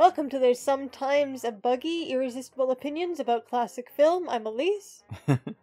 Welcome to There's Sometimes a Buggy, Irresistible Opinions about Classic Film. I'm Elise.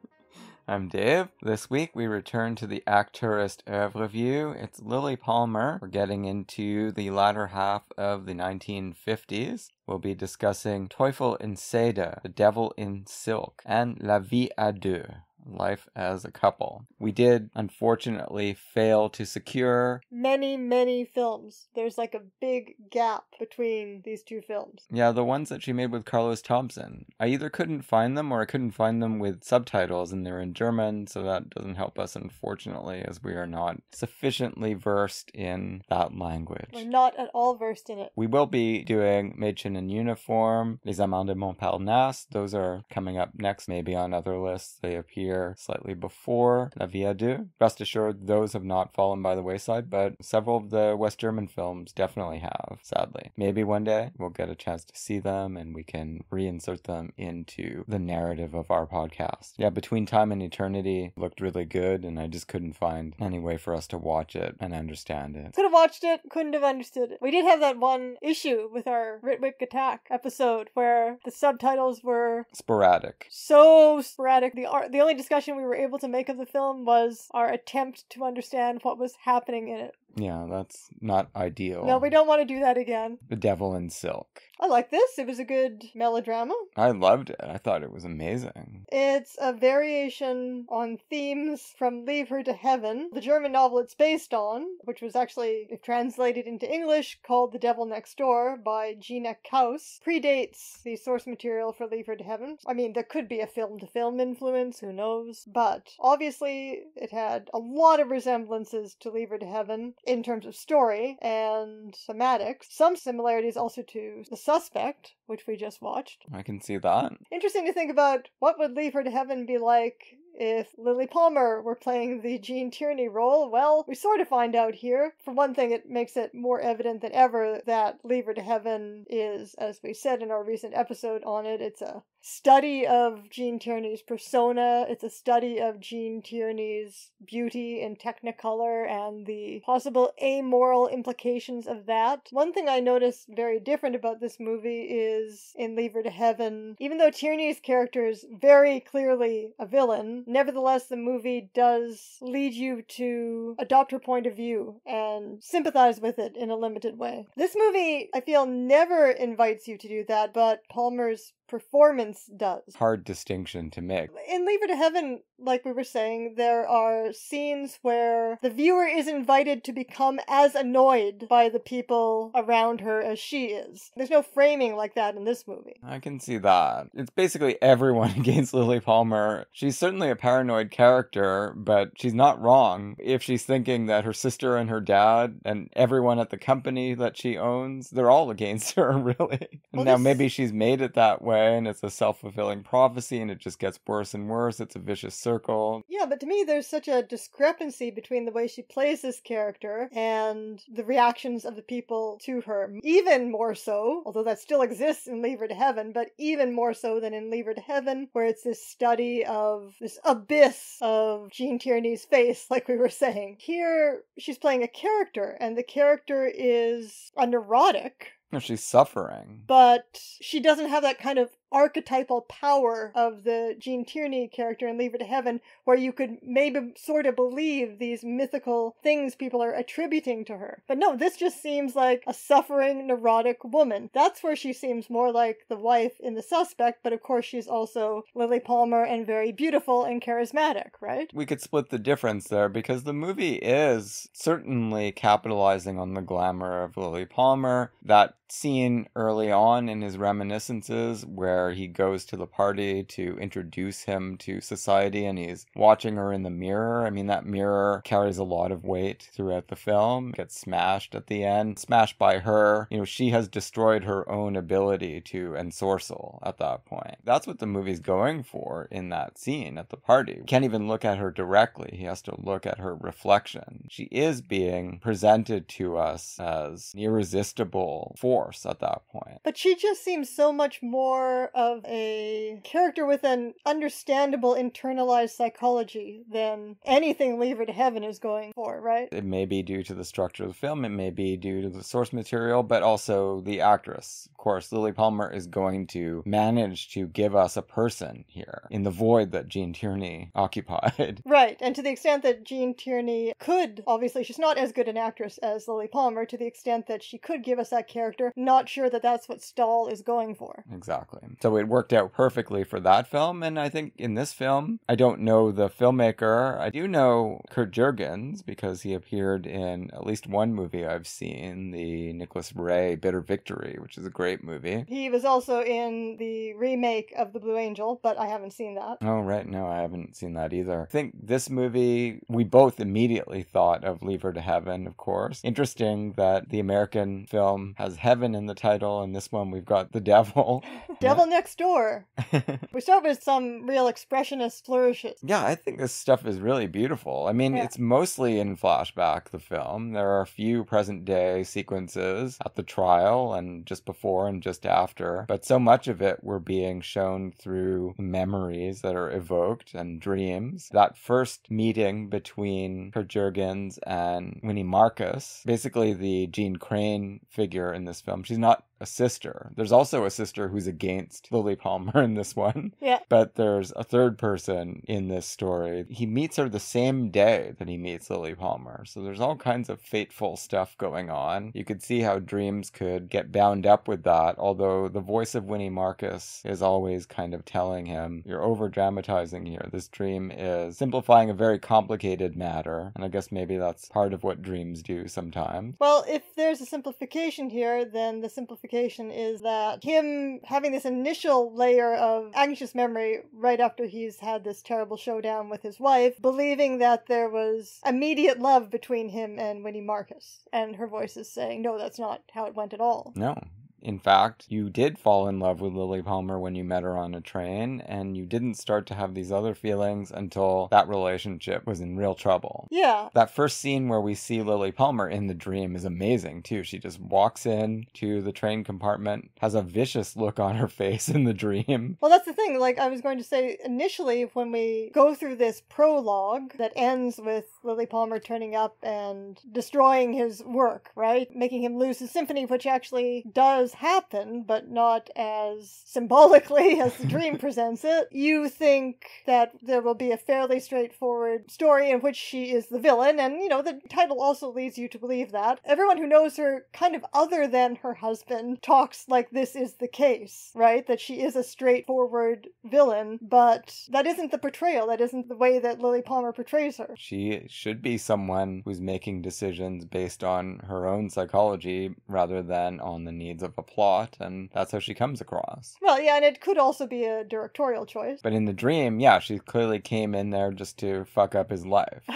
I'm Dave. This week we return to the Acteurist Oeuvre View. It's Lilli Palmer. We're getting into the latter half of the 1950s. We'll be discussing Teufel in Seide, The Devil in Silk, and La Vie à Deux, Life as a Couple. We did, unfortunately, fail to secure. Many, many films. There's like a big gap between these two films. Yeah, the ones that she made with Carlos Thompson. I either couldn't find them or I couldn't find them with subtitles and they're in German, so that doesn't help us, unfortunately, as we are not sufficiently versed in that language. We're not at all versed in it. We will be doing Mädchen in Uniform, Les Amants de Montparnasse. Those are coming up next, maybe on other lists. They appear slightly before La Vie à Deux. Rest assured, those have not fallen by the wayside, but several of the West German films definitely have, sadly. Maybe one day we'll get a chance to see them and we can reinsert them into the narrative of our podcast. Yeah, Between Time and Eternity looked really good, and I just couldn't find any way for us to watch it and understand it. Could have watched it, couldn't have understood it. We did have that one issue with our Ritwik Ghatak episode where the subtitles were Sporadic. so sporadic. The ar- the only discussion we were able to make of the film was our attempt to understand what was happening in it. Yeah, that's not ideal. No, we don't want to do that again. The Devil in Silk. I like this. It was a good melodrama. I loved it. I thought it was amazing. It's a variation on themes from Leave Her to Heaven, the German novel it's based on, which was actually, translated into English, called The Devil Next Door by Gina Kaus. Predates the source material for Leave Her to Heaven. I mean, there could be a film to film influence, who knows? But obviously, it had a lot of resemblances to Leave Her to Heaven in terms of story and thematics. Some similarities also to The Suspect, which we just watched. I can see that. Interesting to think about what would Leave Her to Heaven be like if Lilli Palmer were playing the Gene Tierney role. Well, we sort of find out here. For one thing, it makes it more evident than ever that Leave Her to Heaven is, as we said in our recent episode on it, it's a study of Gene Tierney's persona. It's a study of Gene Tierney's beauty in Technicolor and the possible amoral implications of that. One thing I noticed very different about this movie is in Leave Her to Heaven, even though Tierney's character is very clearly a villain, nevertheless, the movie does lead you to adopt her point of view and sympathize with it in a limited way. This movie, I feel, never invites you to do that, but Palmer's performance does. Hard distinction to make. In Leave Her to Heaven, like we were saying, there are scenes where the viewer is invited to become as annoyed by the people around her as she is. There's no framing like that in this movie. I can see that. It's basically everyone against Lilli Palmer. She's certainly a paranoid character, but she's not wrong if she's thinking that her sister and her dad and everyone at the company that she owns, they're all against her, really. Well, now, this- maybe she's made it that way and it's a self fulfilling prophecy and it just gets worse and worse. It's a vicious circle. Yeah, but to me, there's such a discrepancy between the way she plays this character and the reactions of the people to her. Even more so, although that still exists in Leave Her to Heaven, but even more so than in Leave Her to Heaven, where it's this study of this abyss of Gene Tierney's face, like we were saying. Here, she's playing a character, and the character is a neurotic. No, She's suffering. But she doesn't have that kind of archetypal power of the Gene Tierney character in Leave It to Heaven, where you could maybe sort of believe these mythical things people are attributing to her. But no, this just seems like a suffering, neurotic woman. That's where she seems more like the wife in The Suspect, but of course she's also Lilli Palmer and very beautiful and charismatic, right? we could split the difference there because the movie is certainly capitalizing on the glamour of Lilli Palmer. That scene early on in his reminiscences where where he goes to the party to introduce him to society and he's watching her in the mirror. I mean, that mirror carries a lot of weight throughout the film, gets smashed at the end, smashed by her. You know, she has destroyed her own ability to ensorcel at that point. That's what the movie's going for in that scene at the party. Can't even look at her directly, he has to look at her reflection. She is being presented to us as an irresistible force at that point. But she just seems so much more of a character with an understandable internalized psychology than anything Leave Her to Heaven is going for, right? It may be due to the structure of the film, it may be due to the source material, but also the actress. Of course, Lilli Palmer is going to manage to give us a person here in the void that Gene Tierney occupied. Right, and to the extent that Gene Tierney could, obviously, she's not as good an actress as Lilli Palmer, to the extent that she could give us that character, not sure that that's what Stahl is going for. Exactly. So it worked out perfectly for that film, and I think in this film, I don't know the filmmaker. I do know Kurt Jurgens because he appeared in at least one movie I've seen, the Nicholas Ray Bitter Victory, which is a great movie. He was also in the remake of The Blue Angel, but I haven't seen that. Oh, right. No, I haven't seen that either. I think this movie, we both immediately thought of Leave Her to Heaven, of course. Interesting that the American film has heaven in the title, and this one we've got the devil. Devil Next Door. we start with some real expressionist flourishes. Yeah, I think this stuff is really beautiful. I mean, Yeah. it's mostly in flashback, the film. There are a few present day sequences at the trial and just before and just after, but so much of it we're being shown through memories that are evoked and dreams. That first meeting between Jurgens and Winnie Markus, basically the Jeanne Crain figure in this film, she's not a sister. There's also a sister who's against Lilli Palmer in this one. Yeah. But there's a third person in this story. He meets her the same day that he meets Lilli Palmer. So there's all kinds of fateful stuff going on. You could see how dreams could get bound up with that, although the voice of Winnie Markus is always kind of telling him, You're over dramatizing here. This dream is simplifying a very complicated matter. And I guess maybe that's part of what dreams do sometimes. Well, if there's a simplification here, then the simplification is that him having this initial layer of anxious memory right after he's had this terrible showdown with his wife, believing that there was immediate love between him and Winnie Markus. And her voice is saying, no, that's not how it went at all. No. In fact, you did fall in love with Lilli Palmer when you met her on a train, and you didn't start to have these other feelings until that relationship was in real trouble. Yeah. That first scene where we see Lilli Palmer in the dream is amazing too. She just walks in to the train compartment, has a vicious look on her face in the dream. Well, that's the thing. Like, I was going to say initially, when we go through this prologue that ends with Lilli Palmer turning up and destroying his work, right? Making him lose his symphony, which actually does happen, but not as symbolically as the dream presents it. You think that there will be a fairly straightforward story in which she is the villain, and, you know, the title also leads you to believe that. Everyone who knows her, kind of other than her husband, talks like this is the case, right? That she is a straightforward villain, but that isn't the portrayal. That isn't the way that Lilli Palmer portrays her. She should be someone who's making decisions based on her own psychology rather than on the needs of a plot, and that's how she comes across. Well, yeah, and it could also be a directorial choice. But in the dream, yeah, she clearly came in there just to fuck up his life.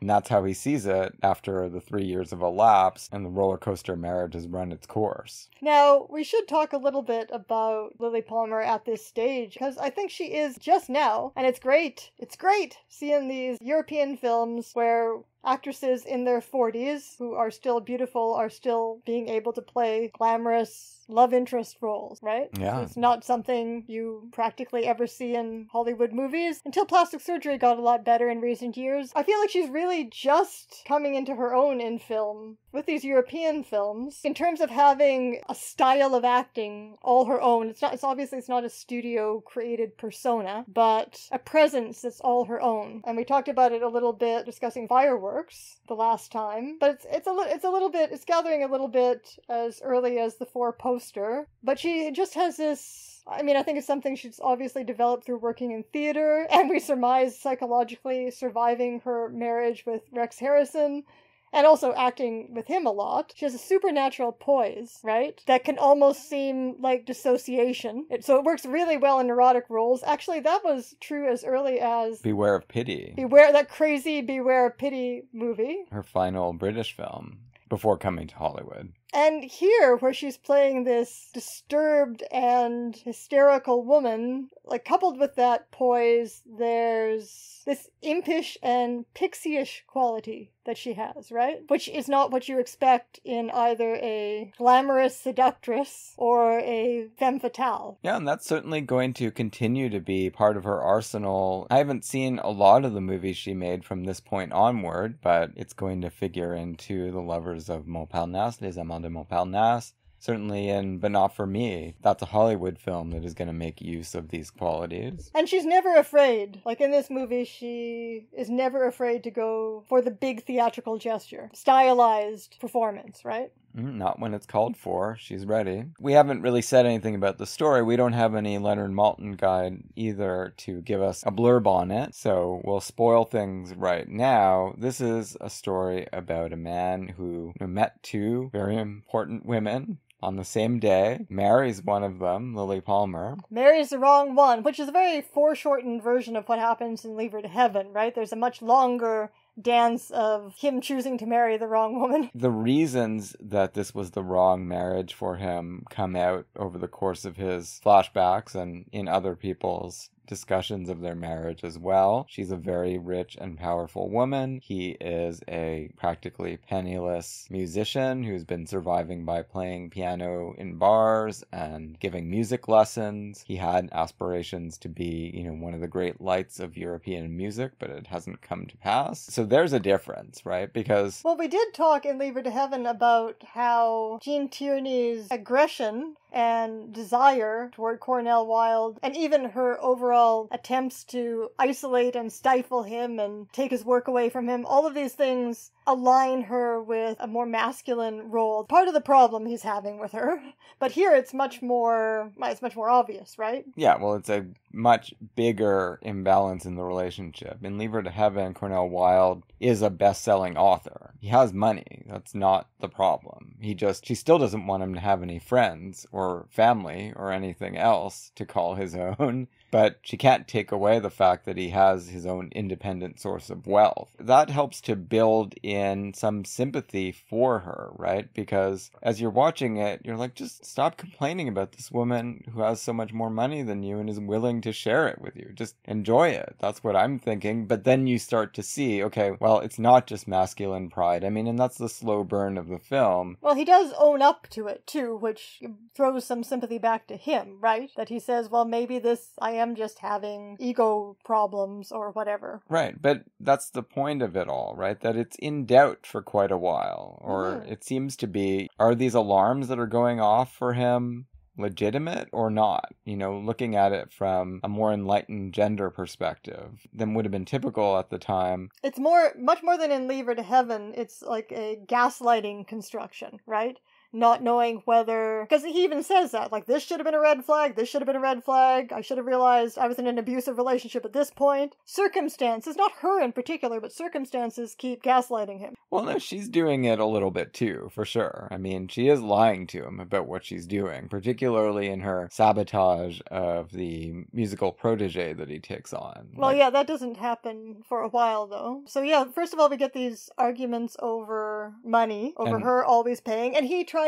And that's how he sees it after the three years have elapsed and the roller coaster marriage has run its course. Now, we should talk a little bit about Lilli Palmer at this stage, because I think she is just now, and it's great. It's great seeing these European films where actresses in their 40s who are still beautiful are still being able to play glamorous love interest roles, right? Yeah. It's not something you practically ever see in Hollywood movies until plastic surgery got a lot better in recent years. I feel like she's really just coming into her own in film with these European films in terms of having a style of acting all her own. It's not it's obviously it's not a studio created persona, but a presence that's all her own. And we talked about it a little bit discussing fireworks the last time, but it's it's a it's a little bit it's gathering a little bit as early as the four poster, but she just has this I mean, I think it's something she's obviously developed through working in theater, and we surmise psychologically surviving her marriage with Rex Harrison and also acting with him a lot. She has a supernatural poise, right? That can almost seem like dissociation. It, so it works really well in neurotic roles. Actually, that was true as early as Beware of Pity, Beware that crazy Beware of Pity movie. her final British film before coming to Hollywood. And here, where she's playing this disturbed and hysterical woman, like coupled with that poise, there's this impish and pixie-ish quality that she has, right? Which is not what you expect in either a glamorous seductress or a femme fatale. Yeah, and that's certainly going to continue to be part of her arsenal. I haven't seen a lot of the movies she made from this point onward, but it's going to figure into The Lovers of Montparnasse, Les Amants de Montparnasse. Certainly in But Not For Me, that's a Hollywood film that is going to make use of these qualities. And she's never afraid. Like in this movie, she is never afraid to go for the big theatrical gesture, stylized performance, right? Mm, Not when it's called for. She's ready. We haven't really said anything about the story. We don't have any Leonard Maltin guide either to give us a blurb on it, so we'll spoil things right now. This is a story about a man who met two very important women on the same day, marries one of them, Lilli Palmer. Marries the wrong one, which is a very foreshortened version of what happens in Leave Her to Heaven, right? There's a much longer dance of him choosing to marry the wrong woman. The reasons that this was the wrong marriage for him come out over the course of his flashbacks and in other people's discussions of their marriage as well. She's a very rich and powerful woman. He is a practically penniless musician who's been surviving by playing piano in bars and giving music lessons. He had aspirations to be, you know, one of the great lights of European music, but it hasn't come to pass. So there's a difference, right? Because Well, we did talk in Leave Her to Heaven about how Gene Tierney's aggression and desire toward Cornel Wilde, and even her overall attempts to isolate and stifle him and take his work away from him, all of these things align her with a more masculine role. Part of the problem he's having with her. But here it's much more it's much more obvious, right? Yeah, well, it's a much bigger imbalance in the relationship. In Leave Her to Heaven, Cornel Wilde is a best selling author. He has money. That's not the problem. He just, she still doesn't want him to have any friends or family or anything else to call his own. But she can't take away the fact that he has his own independent source of wealth. That helps to build in some sympathy for her, right? Because as you're watching it, you're like, just stop complaining about this woman who has so much more money than you and is willing to share it with you. Just enjoy it. That's what I'm thinking. But then you start to see, okay, well, it's not just masculine pride. I mean, and that's the slow burn of the film. Well, he does own up to it too, which throws some sympathy back to him, right? That he says, well, maybe this, I just having ego problems or whatever. Right, but that's the point of it all, right? That it's in doubt for quite a while. Or Mhm. it seems to be are these alarms that are going off for him legitimate or not? You know, looking at it from a more enlightened gender perspective than would have been typical at the time. It's more, much more than in Leave Her to Heaven, it's like a gaslighting construction, right? Not knowing whether, because he even says that, like, this should have been a red flag, this should have been a red flag, I should have realized I was in an abusive relationship at this point. Circumstances, not her in particular, but circumstances keep gaslighting him. Well, no, she's doing it a little bit too, for sure. I mean, she is lying to him about what she's doing, particularly in her sabotage of the musical protege that he takes on. Well, Like, yeah, that doesn't happen for a while, though. So, yeah, first of all, we get these arguments over money, over And- her always paying, and he tries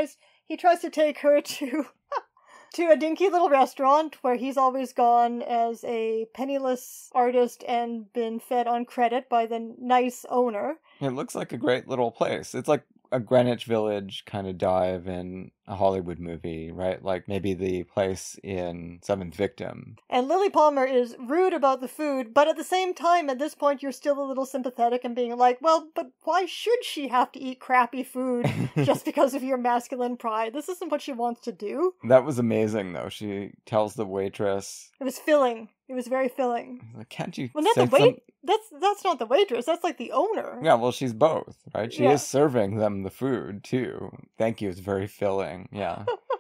he tries to take her to to a dinky little restaurant where he's always gone as a penniless artist and been fed on credit by the nice owner. It looks like a great little place. It's like a Greenwich Village kind of dive in a Hollywood movie, right? Like maybe the place in Seventh Victim. And Lilli Palmer is rude about the food, but at the same time, at this point, you're still a little sympathetic and being like, well, but why should she have to eat crappy food just because of your masculine pride? This isn't what she wants to do. that was amazing, though. She tells the waitress, It was filling. It was very filling. "Can't you?" Well, not the wait. some-" That's that's not the waitress. That's like the owner. Yeah, well, she's both, right? She Yeah. is serving them the food too. Thank you. It's very filling. Yeah.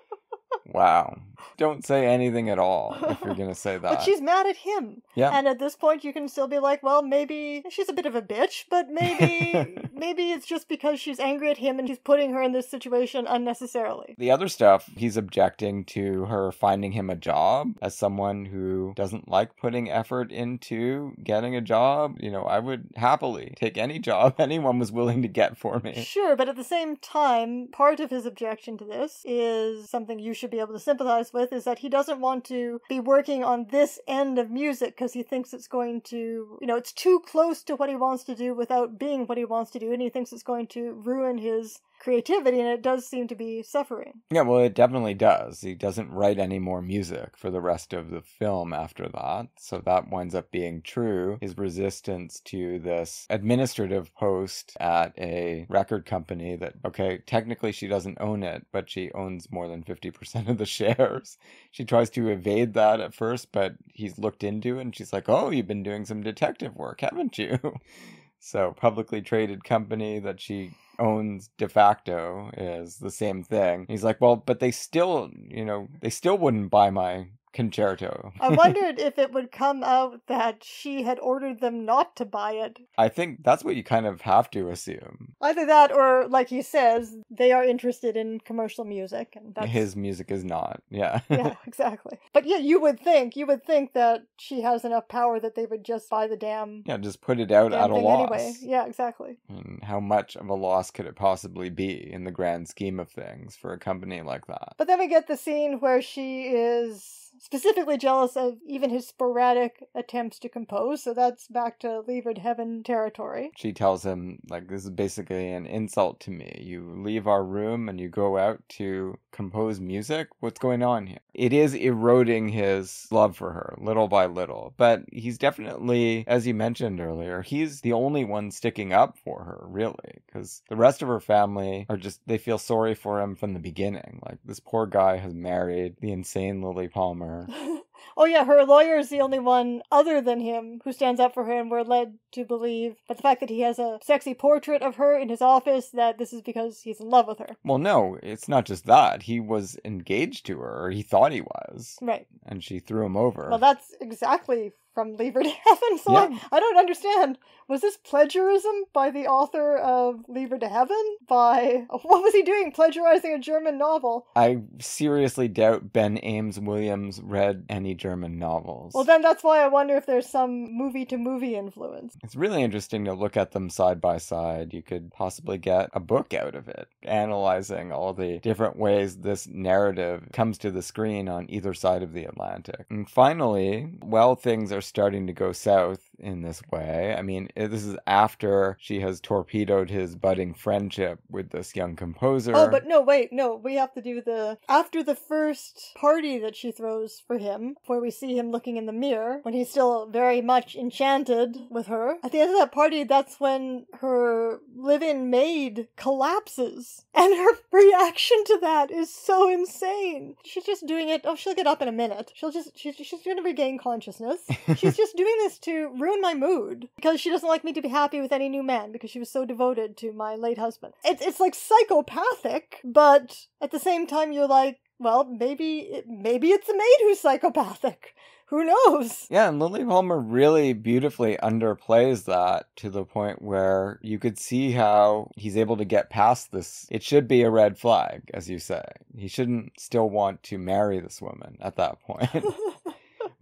Wow. Don't say anything at all if you're going to say that. But she's mad at him. yeah. And at this point, you can still be like, well, maybe she's a bit of a bitch, but maybe maybe it's just because she's angry at him and he's putting her in this situation unnecessarily. The other stuff, he's objecting to her finding him a job as someone who doesn't like putting effort into getting a job. You know, I would happily take any job anyone was willing to get for me. Sure, but at the same time, part of his objection to this is something you should be able to sympathize with is that he doesn't want to be working on this end of music because he thinks it's going to, you know, it's too close to what he wants to do without being what he wants to do, and he thinks it's going to ruin his creativity, and it does seem to be suffering. Yeah, well, it definitely does. He doesn't write any more music for the rest of the film after that. So that winds up being true. His resistance to this administrative post at a record company that, okay, technically she doesn't own it, but she owns more than 50% of the shares. She tries to evade that at first, but he's looked into it and she's like, oh, you've been doing some detective work, haven't you? So, publicly traded company that she owns de facto is the same thing. He's like, well, but they still, you know, they still wouldn't buy my concerto. I wondered if it would come out that she had ordered them not to buy it. I think that's what you kind of have to assume. Either that or, like he says, they are interested in commercial music. and that's... His music is not. Yeah. yeah, exactly. But yeah, you would think, you would think that she has enough power that they would just buy the damn. Yeah, just put it out at a loss. Anyway. Yeah, exactly. And how much of a loss could it possibly be in the grand scheme of things for a company like that? But then we get the scene where she is specifically jealous of even his sporadic attempts to compose, so that's back to levered heaven territory. She tells him, like, this is basically an insult to me. You leave our room and you go out to compose music? What's going on here? It is eroding his love for her little by little, but he's definitely, as you mentioned earlier, he's the only one sticking up for her, really, because the rest of her family are just, they feel sorry for him from the beginning. Like, this poor guy has married the insane Lilli Palmer. oh yeah, her lawyer is the only one other than him who stands up for her, and we're led to believe by the fact that he has a sexy portrait of her in his office that this is because he's in love with her. Well, no, it's not just that. He was engaged to her, or he thought he was. Right. And she threw him over. Well, that's exactly from Leave Her to Heaven. So Yeah. I, I don't understand. Was this plagiarism by the author of Leave Her to Heaven? By what was he doing? Plagiarizing a German novel? I seriously doubt Ben Ames Williams read any German novels. Well, then that's why I wonder if there's some movie to movie influence. It's really interesting to look at them side by side. You could possibly get a book out of it, analyzing all the different ways this narrative comes to the screen on either side of the Atlantic. And finally, while things are starting to go south in this way, I mean, this is after she has torpedoed his budding friendship with this young composer. Oh, but no, wait, no. We have to do the after the first party that she throws for him, where we see him looking in the mirror when he's still very much enchanted with her. At the end of that party, that's when her live-in maid collapses, and her reaction to that is so insane. She's just doing it. Oh, she'll get up in a minute. She'll just she's she's going to regain consciousness. She's just doing this to ruin my mood because she doesn't like me to be happy with any new man because she was so devoted to my late husband. It's it's like psychopathic, but at the same time you're like, well, maybe maybe it's the maid who's psychopathic. Who knows? Yeah, and Lilli Palmer really beautifully underplays that to the point where you could see how he's able to get past this. It should be a red flag, as you say. He shouldn't still want to marry this woman at that point.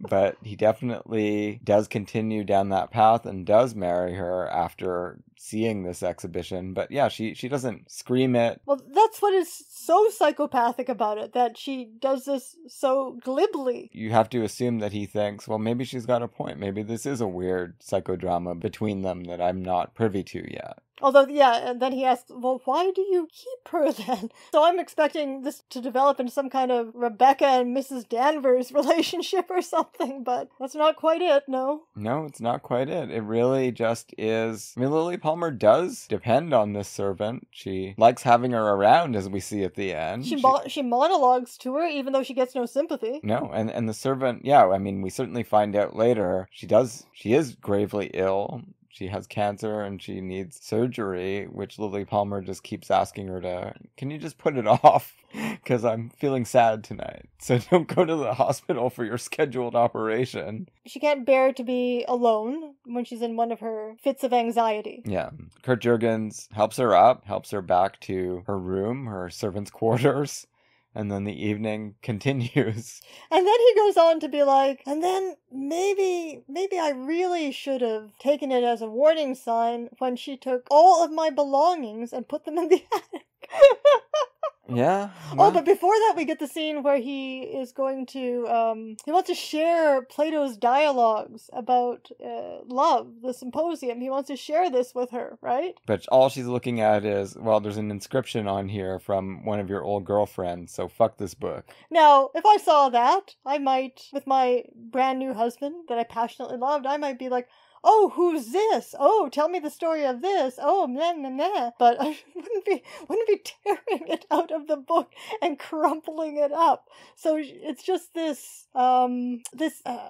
but he definitely does continue down that path and does marry her after seeing this exhibition. But yeah, she, she doesn't scream it. Well, that's what is so psychopathic about it that she does this so glibly. You have to assume that he thinks, well, maybe she's got a point. Maybe this is a weird psychodrama between them that I'm not privy to yet. Although, yeah, and then he asks, well, why do you keep her then? So I'm expecting this to develop into some kind of Rebecca and Mrs. Danvers relationship or something, but that's not quite it, no. No, it's not quite it. It really just is. I mean, Lilli Palmer does depend on this servant. She likes having her around, as we see at the end. She, mo- she monologues to her even though she gets no sympathy. No, and and the servant, yeah, I mean, we certainly find out later she does she is gravely ill. she has cancer and she needs surgery, which Lilli Palmer just keeps asking her to, can you just put it off? Because I'm feeling sad tonight. So don't go to the hospital for your scheduled operation. She can't bear to be alone when she's in one of her fits of anxiety. Yeah. Kurt Jurgens helps her up, helps her back to her room, her servants' quarters and then the evening continues. And then he goes on to be like, and then maybe, maybe I really should have taken it as a warning sign when she took all of my belongings and put them in the attic. Yeah. Oh, but before that, we get the scene where he is going to, um, he wants to share Plato's dialogues about uh, love, the symposium. He wants to share this with her, right? But all she's looking at is, well, there's an inscription on here from one of your old girlfriends, so fuck this book. Now, if I saw that, I might, with my brand new husband that I passionately loved, I might be like, oh, who's this? Oh, tell me the story of this. Oh, meh, meh, meh. But I wouldn't be, wouldn't be tearing it out of the book and crumpling it up. So it's just this, um, this, uh,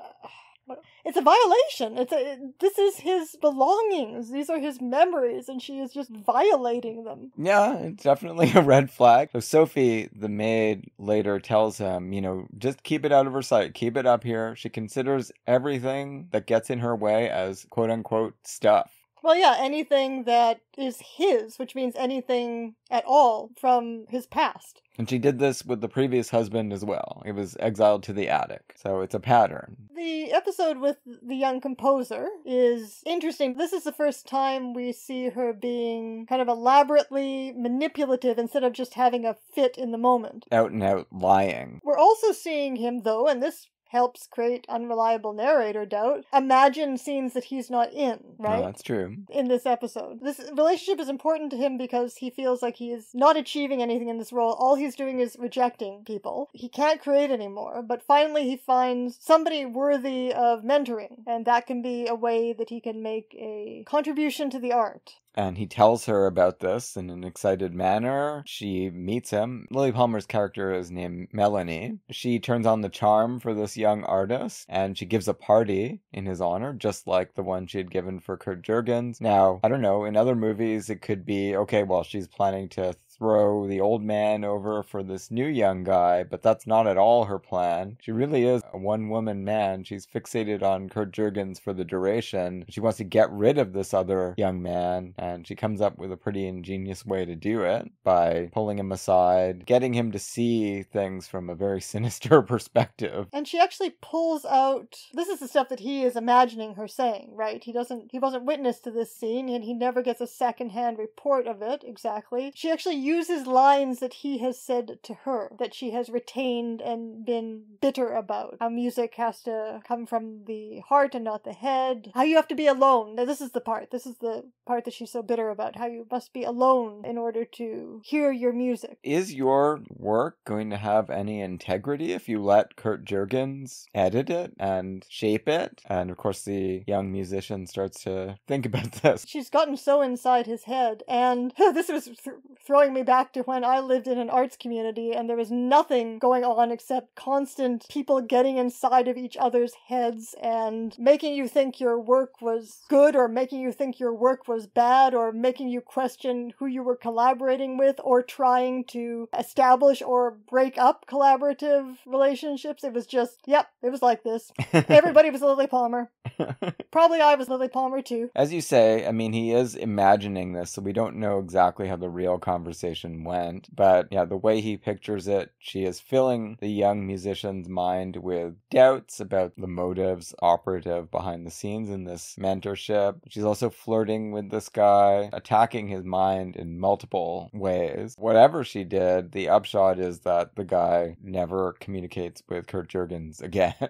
it's a violation. It's a this is his belongings. These are his memories, and she is just hmm. violating them. Yeah, it's definitely a red flag. So Sophie, the maid, later tells him, you know, just keep it out of her sight. Keep it up here. She considers everything that gets in her way as quote unquote stuff. Well, yeah, anything that is his, which means anything at all from his past. And she did this with the previous husband as well. He was exiled to the attic. So it's a pattern. The episode with the young composer is interesting. This is the first time we see her being kind of elaborately manipulative instead of just having a fit in the moment. Out and out lying. We're also seeing him, though, and this helps create unreliable narrator doubt. Imagine scenes that he's not in, right? No, that's true. In this episode. This relationship is important to him because he feels like he is not achieving anything in this role. All he's doing is rejecting people. He can't create anymore, but finally he finds somebody worthy of mentoring, and that can be a way that he can make a contribution to the art. And he tells her about this in an excited manner. She meets him. Lilli Palmer's character is named Melanie. She turns on the charm for this young artist and she gives a party in his honor, just like the one she had given for Kurt Jurgens. Now, I don't know, in other movies it could be okay, well, she's planning to throw the old man over for this new young guy, but that's not at all her plan. She really is a one woman man. She's fixated on Kurt Jurgens for the duration. She wants to get rid of this other young man, and she comes up with a pretty ingenious way to do it by pulling him aside, getting him to see things from a very sinister perspective. And she actually pulls out this is the stuff that he is imagining her saying, right? He doesn't he wasn't witness to this scene and he never gets a secondhand report of it exactly. She actually uses lines that he has said to her that she has retained and been bitter about. How music has to come from the heart and not the head. How you have to be alone. Now, this is the part. This is the part that she's so bitter about. How you must be alone in order to hear your music. Is your work going to have any integrity if you let Kurt Jurgens edit it and shape it? And of course, the young musician starts to think about this. She's gotten so inside his head, and this was th- throwing me back to when I lived in an arts community and there was nothing going on except constant people getting inside of each other's heads and making you think your work was good or making you think your work was bad or making you question who you were collaborating with or trying to establish or break up collaborative relationships. It was just, yep, it was like this. Everybody was Lilli Palmer. Probably I was Lilli Palmer too. As you say, I mean, he is imagining this, so we don't know exactly how the real conversation went. But yeah, the way he pictures it, she is filling the young musician's mind with doubts about the motives operative behind the scenes in this mentorship. She's also flirting with this guy, attacking his mind in multiple ways. Whatever she did, the upshot is that the guy never communicates with Kurt Jurgens again.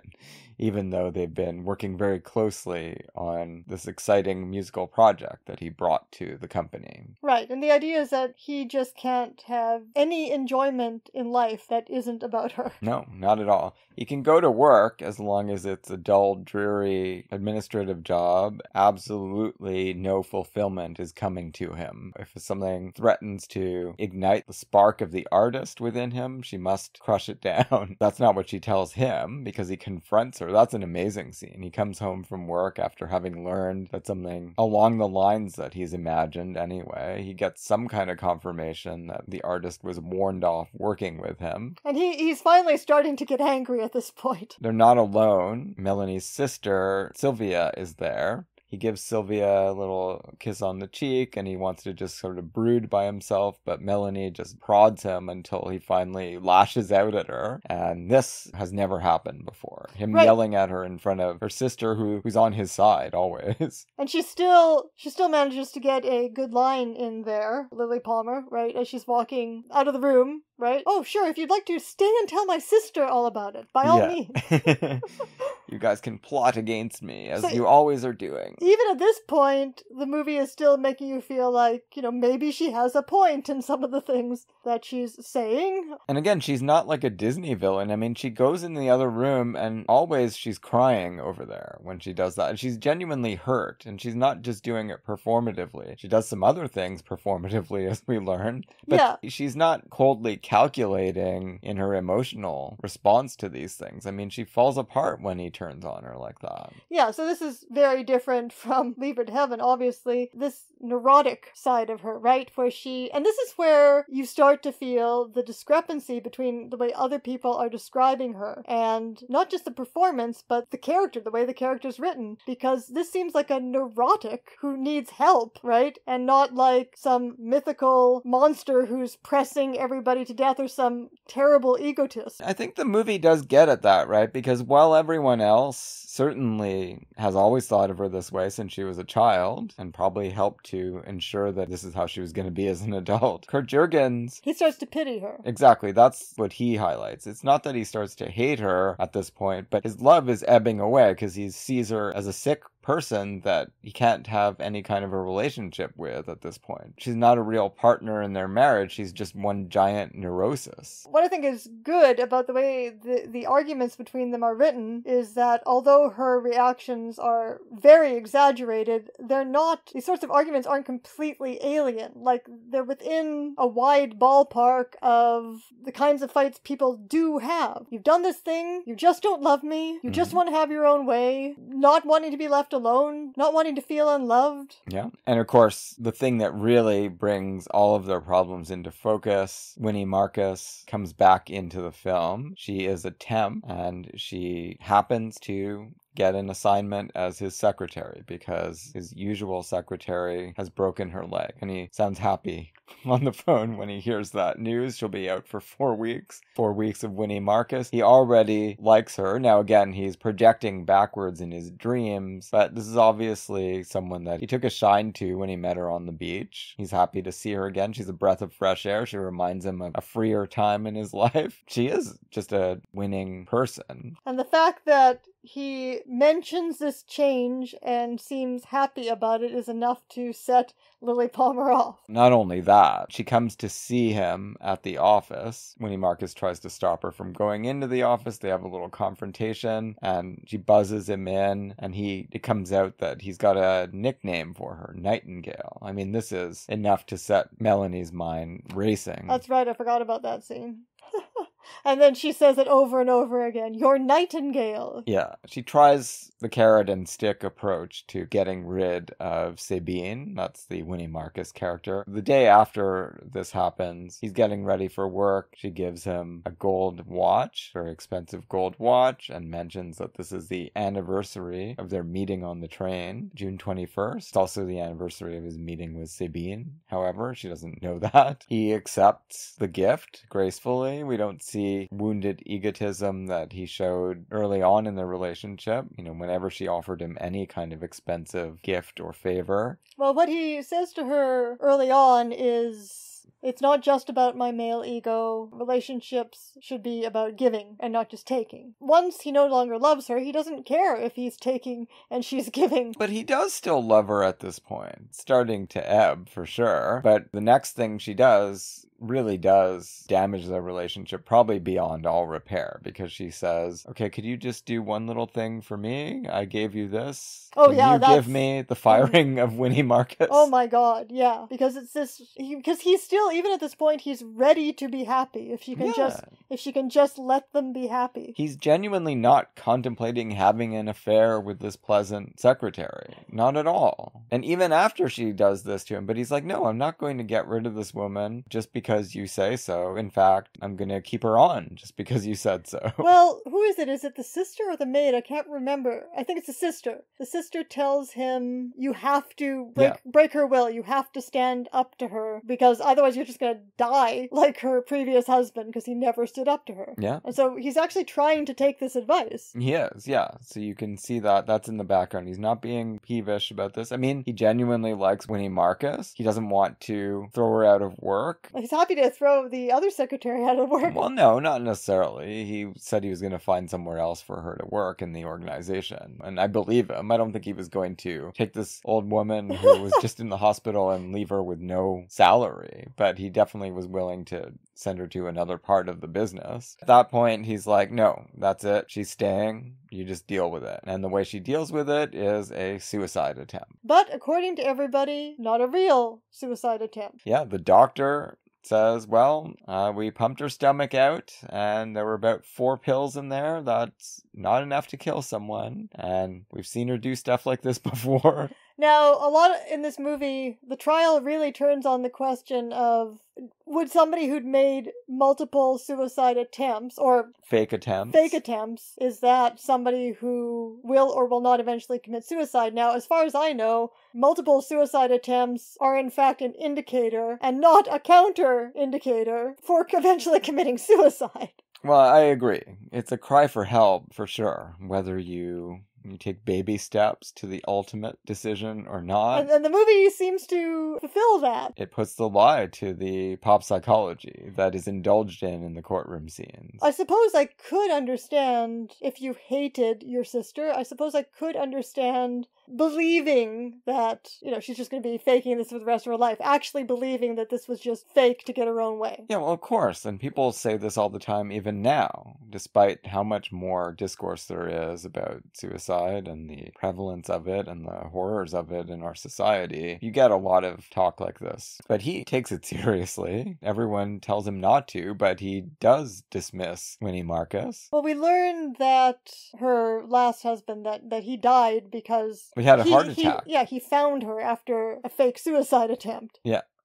even though they've been working very closely on this exciting musical project that he brought to the company. Right, and the idea is that he just can't have any enjoyment in life that isn't about her. No, not at all. He can go to work as long as it's a dull, dreary administrative job. Absolutely no fulfillment is coming to him. If something threatens to ignite the spark of the artist within him, she must crush it down. That's not what she tells him because he confronts her. That's an amazing scene. He comes home home from work after having learned that something along the lines that he's imagined anyway. He gets some kind of confirmation that the artist was warned off working with him. And he, he's finally starting to get angry at this point. They're not alone. Melanie's sister, Sylvia, is there. He gives Sylvia a little kiss on the cheek and he wants to just sort of brood by himself, but Melanie just prods him until he finally lashes out at her. And this has never happened before. Him Right. yelling at her in front of her sister who, who's on his side always. And she still she still manages to get a good line in there, Lilli Palmer, right, as she's walking out of the room, right? Oh, sure, if you'd like to stay and tell my sister all about it, by all Yeah. means. you guys can plot against me as So- you always are doing. Even at this point, the movie is still making you feel like, you know, maybe she has a point in some of the things that she's saying. And again, she's not like a Disney villain. I mean, she goes in the other room and always she's crying over there when she does that. And she's genuinely hurt and she's not just doing it performatively. She does some other things performatively, as we learn. But Yeah. she's not coldly calculating in her emotional response to these things. I mean, she falls apart when he turns on her like that. Yeah, so this is very different from Leave Her to Heaven, obviously. This neurotic side of her, right? Where she, and this is where you start to feel the discrepancy between the way other people are describing her and not just the performance, but the character, the way the character's written. Because this seems like a neurotic who needs help, right? And not like some mythical monster who's pressing everybody to death or some terrible egotist. I think the movie does get at that, right? Because while everyone else certainly has always thought of her this way since she was a child and probably helped to ensure that this is how she was going to be as an adult, Kurt Jurgens. He starts to pity her. Exactly, that's what he highlights. It's not that he starts to hate her at this point, but his love is ebbing away because he sees her as a sick person that he can't have any kind of a relationship with at this point. She's not a real partner in their marriage, she's just one giant neurosis. What I think is good about the way the, the arguments between them are written is that although her reactions are very exaggerated, they're not, these sorts of arguments aren't completely alien. Like, they're within a wide ballpark of the kinds of fights people do have. You've done this thing, you just don't love me, you just Mhm. want to have your own way, not wanting to be left alone, not wanting to feel unloved. Yeah. And of course, the thing that really brings all of their problems into focus, Winnie Markus comes back into the film. She is a temp and she happens to get an assignment as his secretary because his usual secretary has broken her leg and he sounds happy on the phone when he hears that news. She'll be out for four weeks four weeks of winnie markus. He already likes her. Now again he's projecting backwards in his dreams but this is obviously someone that he took a shine to when he met her on the beach. He's happy to see her again. She's a breath of fresh air. She reminds him of a freer time in his life. She is just a winning person. And the fact that he mentions this change and seems happy about it is enough to set Lilli Palmer off. Not only that, she comes to see him at the office. Winnie Markus tries to stop her from going into the office. They have a little confrontation and she buzzes him in and he it comes out that he's got a nickname for her, Nightingale. I mean, this is enough to set Melanie's mind racing. That's right, I forgot about that scene. and then she says it over and over again Your nightingale. Yeah, she tries the carrot and stick approach to getting rid of Sabine. That's the Winnie Markus character. The day after this happens, he's getting ready for work. She gives him a gold watch, very expensive gold watch, and mentions that this is the anniversary of their meeting on the train, June 21st. It's also the anniversary of his meeting with Sabine. However, she doesn't know that. He accepts the gift gracefully. We don't see wounded egotism that he showed early on in their relationship. You know, whenever she offered him any kind of expensive gift or favor. Well, what he says to her early on is. It's not just about my male ego. Relationships should be about giving and not just taking. Once he no longer loves her, he doesn't care if he's taking and she's giving. But he does still love her at this point, starting to ebb for sure. But the next thing she does really does damage their relationship, probably beyond all repair, because she says, Okay, could you just do one little thing for me? I gave you this. Oh, Can yeah, You that's- give me the oh. firing of Winnie Markus. Oh my god, yeah. Because it's this because he's still even at this point he's ready to be happy if she can just if she can just let them be happy. He's genuinely not contemplating having an affair with this pleasant secretary. Not at all. And even after she does this to him, but he's like, no, I'm not going to get rid of this woman just because you say so. In fact, I'm going to keep her on just because you said so. Well, who is it? Is it the sister or the maid? I can't remember. I think it's the sister. The sister tells him you have to break Yeah. break her will. You have to stand up to her because otherwise you're just going to die like her previous husband because he never stood up to her. yeah. And so he's actually trying to take this advice. He is, yeah. So you can see that that's in the background. He's not being peevish about this. I mean, he genuinely likes Winnie Markus. He doesn't want to throw her out of work. He's happy to throw the other secretary out of work. Well, no, not necessarily. He said he was going to find somewhere else for her to work in the organization. And I believe him. I don't think he was going to take this old woman who was just in the hospital and leave her with no salary. But he definitely was willing to send her to another part of the business. At that point, he's like, no, that's it. She's staying. You just deal with it. And the way she deals with it is a suicide attempt. But according to everybody, not a real suicide attempt. Yeah, the doctor says, well, uh, we pumped her stomach out, and there were about four pills in there. That's not enough to kill someone. And we've seen her do stuff like this before. Now, a lot in this movie, the trial really turns on the question of would somebody who'd made multiple suicide attempts or Fake attempts. fake attempts, is that somebody who will or will not eventually commit suicide? Now, as far as I know, multiple suicide attempts are in fact an indicator and not a counter indicator for eventually committing suicide. Well, I agree. It's a cry for help for sure, whether you. You take baby steps to the ultimate decision or not. And, and the movie seems to fulfill that. it puts the lie to the pop psychology that is indulged in in the courtroom scenes. I suppose I could understand if you hated your sister. I suppose I could understand believing that, you know, she's just going to be faking this for the rest of her life. Actually believing that this was just fake to get her own way. Yeah, well, of course. And people say this all the time, even now, despite how much more discourse there is about suicide and the prevalence of it and the horrors of it in our society. You get a lot of talk like this. But he takes it seriously. Everyone tells him not to, but he does dismiss Winnie Markus. Well, we learned that her last husband that that he died because He had a he- heart he- attack. yeah, he found her after a fake suicide attempt.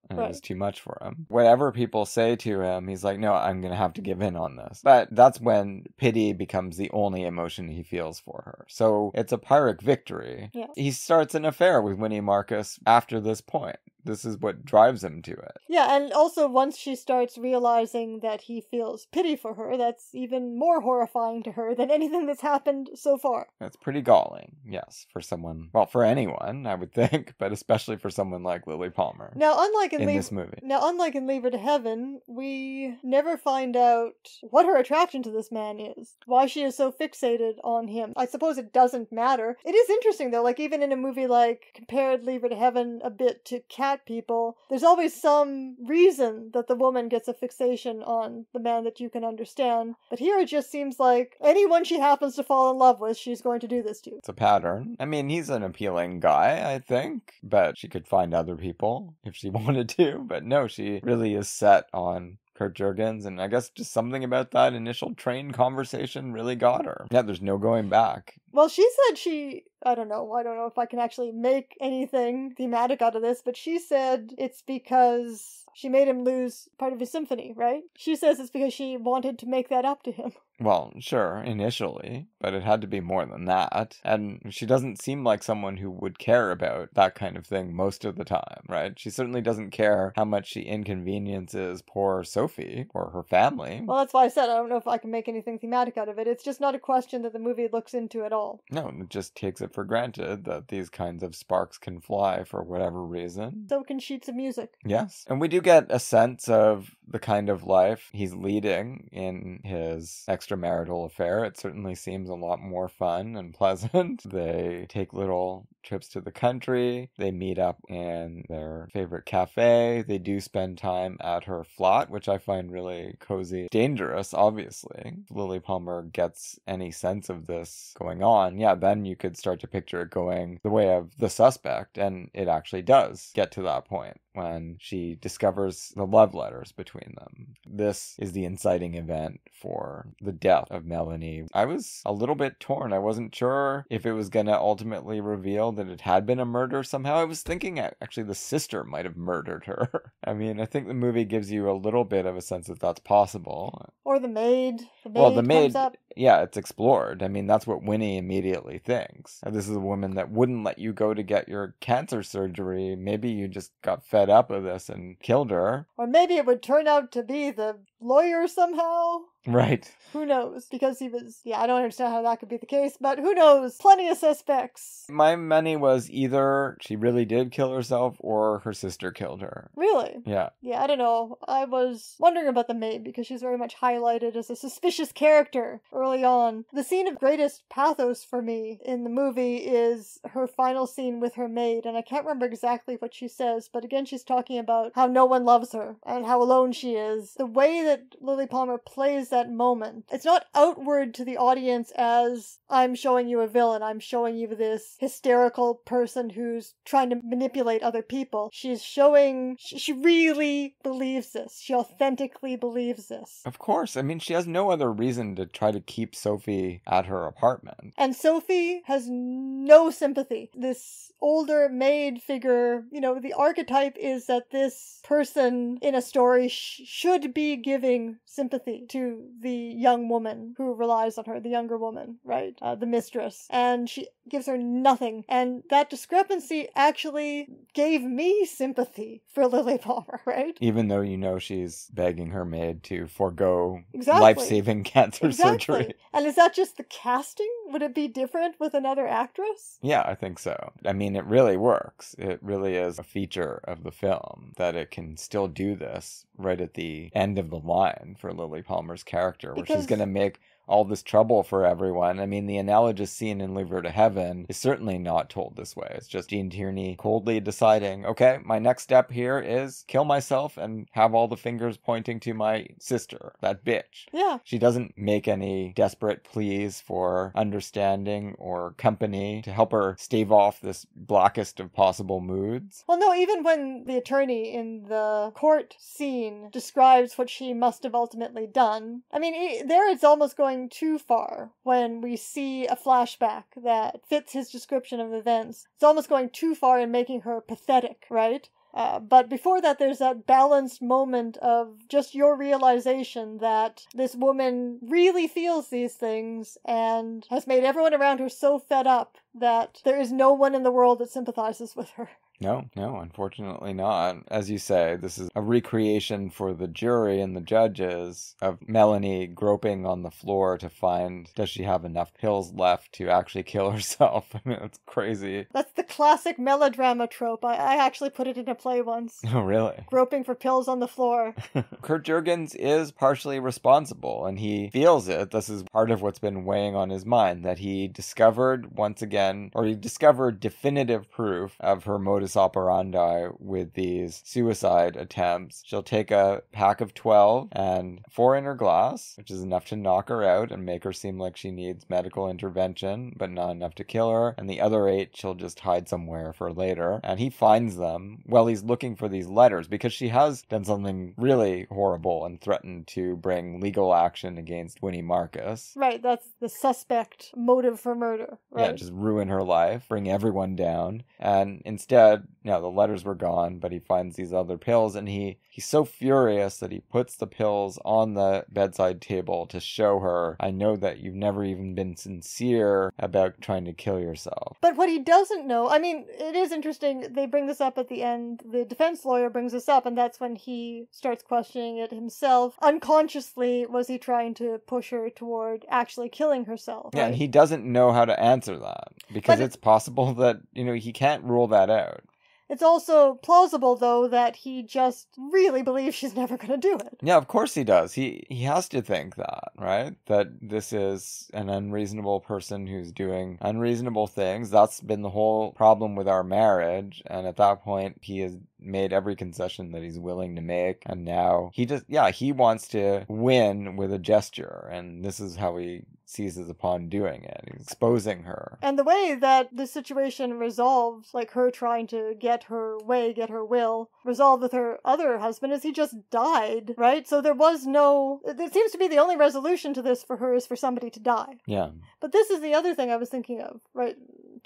it Right. was too much for him. Whatever people say to him, he's like, no, I'm going to have to give in on this. But that's when pity becomes the only emotion he feels for her. So it's a Pyrrhic victory. Yeah. He starts an affair with Winnie Markus after this point. This is what drives him to it. Yeah, and also once she starts realizing that he feels pity for her, that's even more horrifying to her than anything that's happened so far. That's pretty galling, yes, for someone, well, for anyone, I would think, but especially for someone like Lilli Palmer Now, unlike in, in Leave this movie. Now, unlike in Leave Her to Heaven, we never find out what her attraction to this man is, why she is so fixated on him. I suppose it doesn't matter. It is interesting, though, like even in a movie like compared Leave Her to Heaven a bit to Cat People, there's always some reason that the woman gets a fixation on the man that you can understand. But here it just seems like anyone she happens to fall in love with, she's going to do this to. It's a pattern. I mean, he's an appealing guy, I think, but she could find other people if she wanted to. But no, she really is set on Kurt Jurgens, and I guess just something about that initial train conversation really got her. Yeah, there's no going back. Well, she said she. I don't know. I don't know if I can actually make anything thematic out of this, but she said it's because she made him lose part of his symphony, right? She says it's because she wanted to make that up to him. Well, sure, initially, but it had to be more than that. And she doesn't seem like someone who would care about that kind of thing most of the time, right? She certainly doesn't care how much she inconveniences poor Sophie or her family. Well, that's why I said I don't know if I can make anything thematic out of it. It's just not a question that the movie looks into at all. No, it just takes it for granted that these kinds of sparks can fly for whatever reason. So can sheets of music. Yes. And we do get a sense of the kind of life he's leading in his extramarital affair. It certainly seems a lot more fun and pleasant. They take little trips to the country. They meet up in their favorite cafe. They do spend time at her flat, which I find really cozy. Dangerous, obviously. If Lilli Palmer gets any sense of this going on, yeah, then you could start to picture it going the way of the suspect, and it actually does get to that point when she discovers the love letters between them. This is the inciting event for the death of Melanie. I was a little bit torn. I wasn't sure if it was going to ultimately reveal that it had been a murder somehow. I was thinking actually the sister might have murdered her. I mean, I think the movie gives you a little bit of a sense that that's possible. Or the maid. The maid well, the maid, yeah, it's explored. I mean, that's what Winnie immediately thinks. This is a woman that wouldn't let you go to get your cancer surgery. Maybe you just got fed up with this and killed her. Or maybe it would turn out to be the lawyer somehow. Right. Who knows? Because he was, yeah, I don't understand how that could be the case, but who knows? Plenty of suspects. My money was either she really did kill herself or her sister killed her. Really? Yeah. Yeah, I don't know. I was wondering about the maid because she's very much highlighted as a suspicious character early on. The scene of greatest pathos for me in the movie is her final scene with her maid, and I can't remember exactly what she says, but again, she's talking about how no one loves her and how alone she is. The way that Lilli Palmer plays that moment, it's not outward to the audience as I'm showing you a villain, I'm showing you this hysterical person who's trying to manipulate other people. She's showing, she really believes this. She authentically believes this. Of course. I mean, she has no other reason to try to keep Sophie at her apartment. And Sophie has no sympathy. This older maid figure, you know, the archetype is that this person in a story sh- should be giving sympathy to the young woman who relies on her, the younger woman, right? Uh, the mistress. And she gives her nothing. And that discrepancy actually gave me sympathy for Lilli Palmer, right? Even though you know she's begging her maid to forego Exactly. life saving cancer surgery. And is that just the casting? Would it be different with another actress? Yeah, I think so. I mean, it really works. It really is a feature of the film that it can still do this right at the end of the line for Lilli Palmer's character, where she's Because- going to make all this trouble for everyone. I mean, the analogous scene in Leave Her to Heaven is certainly not told this way. It's just Gene Tierney coldly deciding, okay, my next step here is kill myself and have all the fingers pointing to my sister, that bitch. Yeah. She doesn't make any desperate pleas for understanding or company to help her stave off this blackest of possible moods. Well, no, even when the attorney in the court scene describes what she must have ultimately done, I mean, there it's almost going too far when we see a flashback that fits his description of events. It's almost going too far in making her pathetic, right? Uh, but before that, there's that balanced moment of just your realization that this woman really feels these things and has made everyone around her so fed up that there is no one in the world that sympathizes with her. No, no, unfortunately not. As you say, this is a recreation for the jury and the judges of Melanie groping on the floor to find does she have enough pills left to actually kill herself. I mean, it's crazy. That's the classic melodrama trope. I, I actually put it in a play once. Oh, really? Groping for pills on the floor. Kurt Jurgens is partially responsible and he feels it. This is part of what's been weighing on his mind that he discovered once again, or he discovered definitive proof of her modus operandi with these suicide attempts. She'll take a pack of 12 and four in her glass, which is enough to knock her out and make her seem like she needs medical intervention, but not enough to kill her. And the other eight she'll just hide somewhere for later. And he finds them while he's looking for these letters because she has done something really horrible and threatened to bring legal action against Winnie Markus. Right, that's the suspect motive for murder. Right. Yeah, just ruin her life, bring everyone down. And instead, you know, the letters were gone, but he finds these other pills and he he's so furious that he puts the pills on the bedside table to show her, I know that you've never even been sincere about trying to kill yourself. But what he doesn't know, I mean, it is interesting. They bring this up at the end. The defense lawyer brings this up, and that's when he starts questioning it himself. Unconsciously, was he trying to push her toward actually killing herself? Yeah, and he doesn't know how to answer that because But- it's possible that, you know, he can't rule that out. It's also plausible, though, that he just really believes she's never going to do it. Yeah, of course he does. He he has to think that, right? That this is an unreasonable person who's doing unreasonable things. That's been the whole problem with our marriage. And at that point, he has made every concession that he's willing to make. And now he just, yeah, he wants to win with a gesture. And this is how he seizes upon doing it, exposing her. And the way that the situation resolves, like her trying to get her way, get her will, resolved with her other husband, is he just died, right? So there was no. It seems to be the only resolution to this for her is for somebody to die. Yeah. But this is the other thing I was thinking of, right?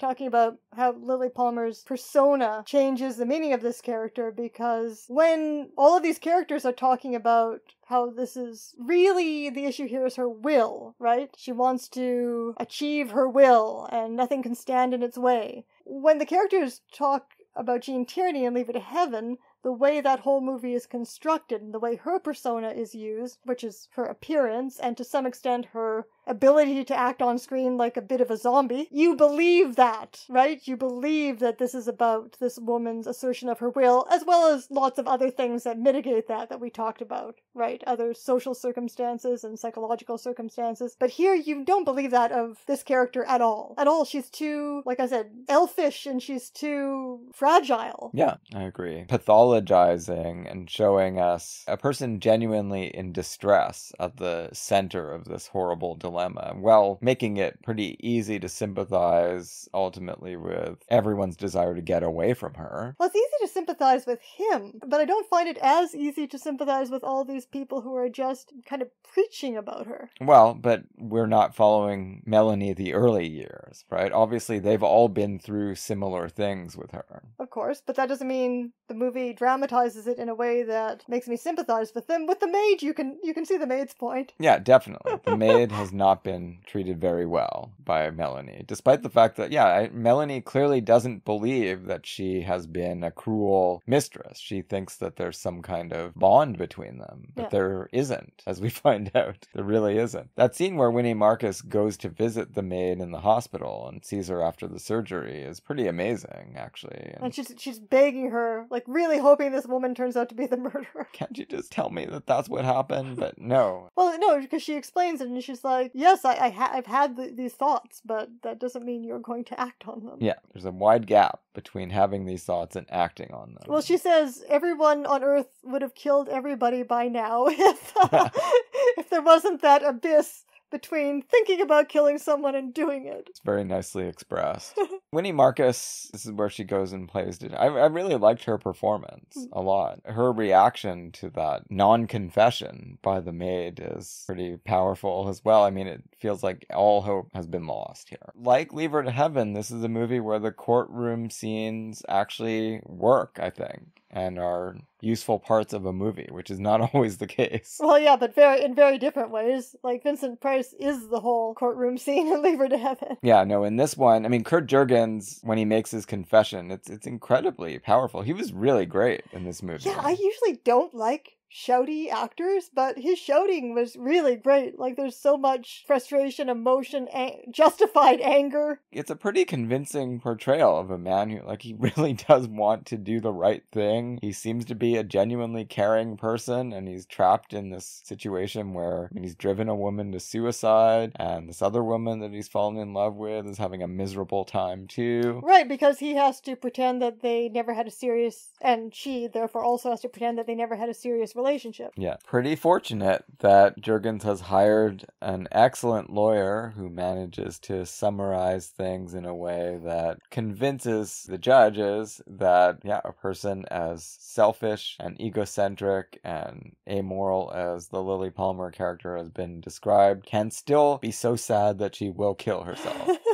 Talking about how Lilli Palmer's persona changes the meaning of this character because when all of these characters are talking about how this is really the issue here is her will, right? She wants to achieve her will and nothing can stand in its way. When the characters talk about Gene Tierney and Leave It to Heaven, the way that whole movie is constructed and the way her persona is used, which is her appearance and to some extent her ability to act on screen like a bit of a zombie, you believe that, right? You believe that this is about this woman's assertion of her will, as well as lots of other things that mitigate that that we talked about, right? Other social circumstances and psychological circumstances. But here you don't believe that of this character at all. At all. She's too, like I said, elfish and she's too fragile. Yeah, I agree. Pathologizing and showing us a person genuinely in distress at the center of this horrible dilemma while making it pretty easy to sympathize ultimately with everyone's desire to get away from her. Well, it's easy sympathize with him, but I don't find it as easy to sympathize with all these people who are just kind of preaching about her. Well, but we're not following Melanie the early years, right? Obviously, they've all been through similar things with her. Of course, but that doesn't mean the movie dramatizes it in a way that makes me sympathize with them. With the maid, you can you can see the maid's point. Yeah, definitely. The maid has not been treated very well by Melanie, despite the fact that, yeah, Melanie clearly doesn't believe that she has been a cruel mistress. She thinks that there's some kind of bond between them, but yeah. there isn't, as we find out. There really isn't. That scene where Winnie Markus goes to visit the maid in the hospital and sees her after the surgery is pretty amazing, actually. And, and she's, she's begging her, like, really hoping this woman turns out to be the murderer. Can't you just tell me that that's what happened? But no. Well, no, because she explains it and she's like, yes, I, I ha- I've had the, these thoughts, but that doesn't mean you're going to act on them. Yeah, there's a wide gap between having these thoughts and acting on them. Well, she says everyone on Earth would have killed everybody by now if uh, if there wasn't that abyss between thinking about killing someone and doing it. It's very nicely expressed. Winnie Markus, this is where she goes and plays it. I, I really liked her performance mm. a lot. Her reaction to that non confession by the maid is pretty powerful as well. I mean, it feels like all hope has been lost here. Like Leave Her to Heaven, this is a movie where the courtroom scenes actually work, I think and are useful parts of a movie, which is not always the case. Well, yeah, but very in very different ways. Like Vincent Price is the whole courtroom scene in Leave Her to Heaven. Yeah, no, in this one, I mean, Kurt Jurgens, when he makes his confession, it's it's incredibly powerful. He was really great in this movie. Yeah, I usually don't like shouty actors, but his shouting was really great. Like there's so much frustration, emotion, ang- justified anger. It's a pretty convincing portrayal of a man who like he really does want to do the right thing. He seems to be a genuinely caring person and he's trapped in this situation where I mean, he's driven a woman to suicide and this other woman that he's fallen in love with is having a miserable time too. Right, because he has to pretend that they never had a serious and she therefore also has to pretend that they never had a serious relationship. Yeah. Pretty fortunate that Jurgens has hired an excellent lawyer who manages to summarize things in a way that convinces the judges that, yeah, a person as selfish and egocentric and amoral as the Lilli Palmer character has been described can still be so sad that she will kill herself.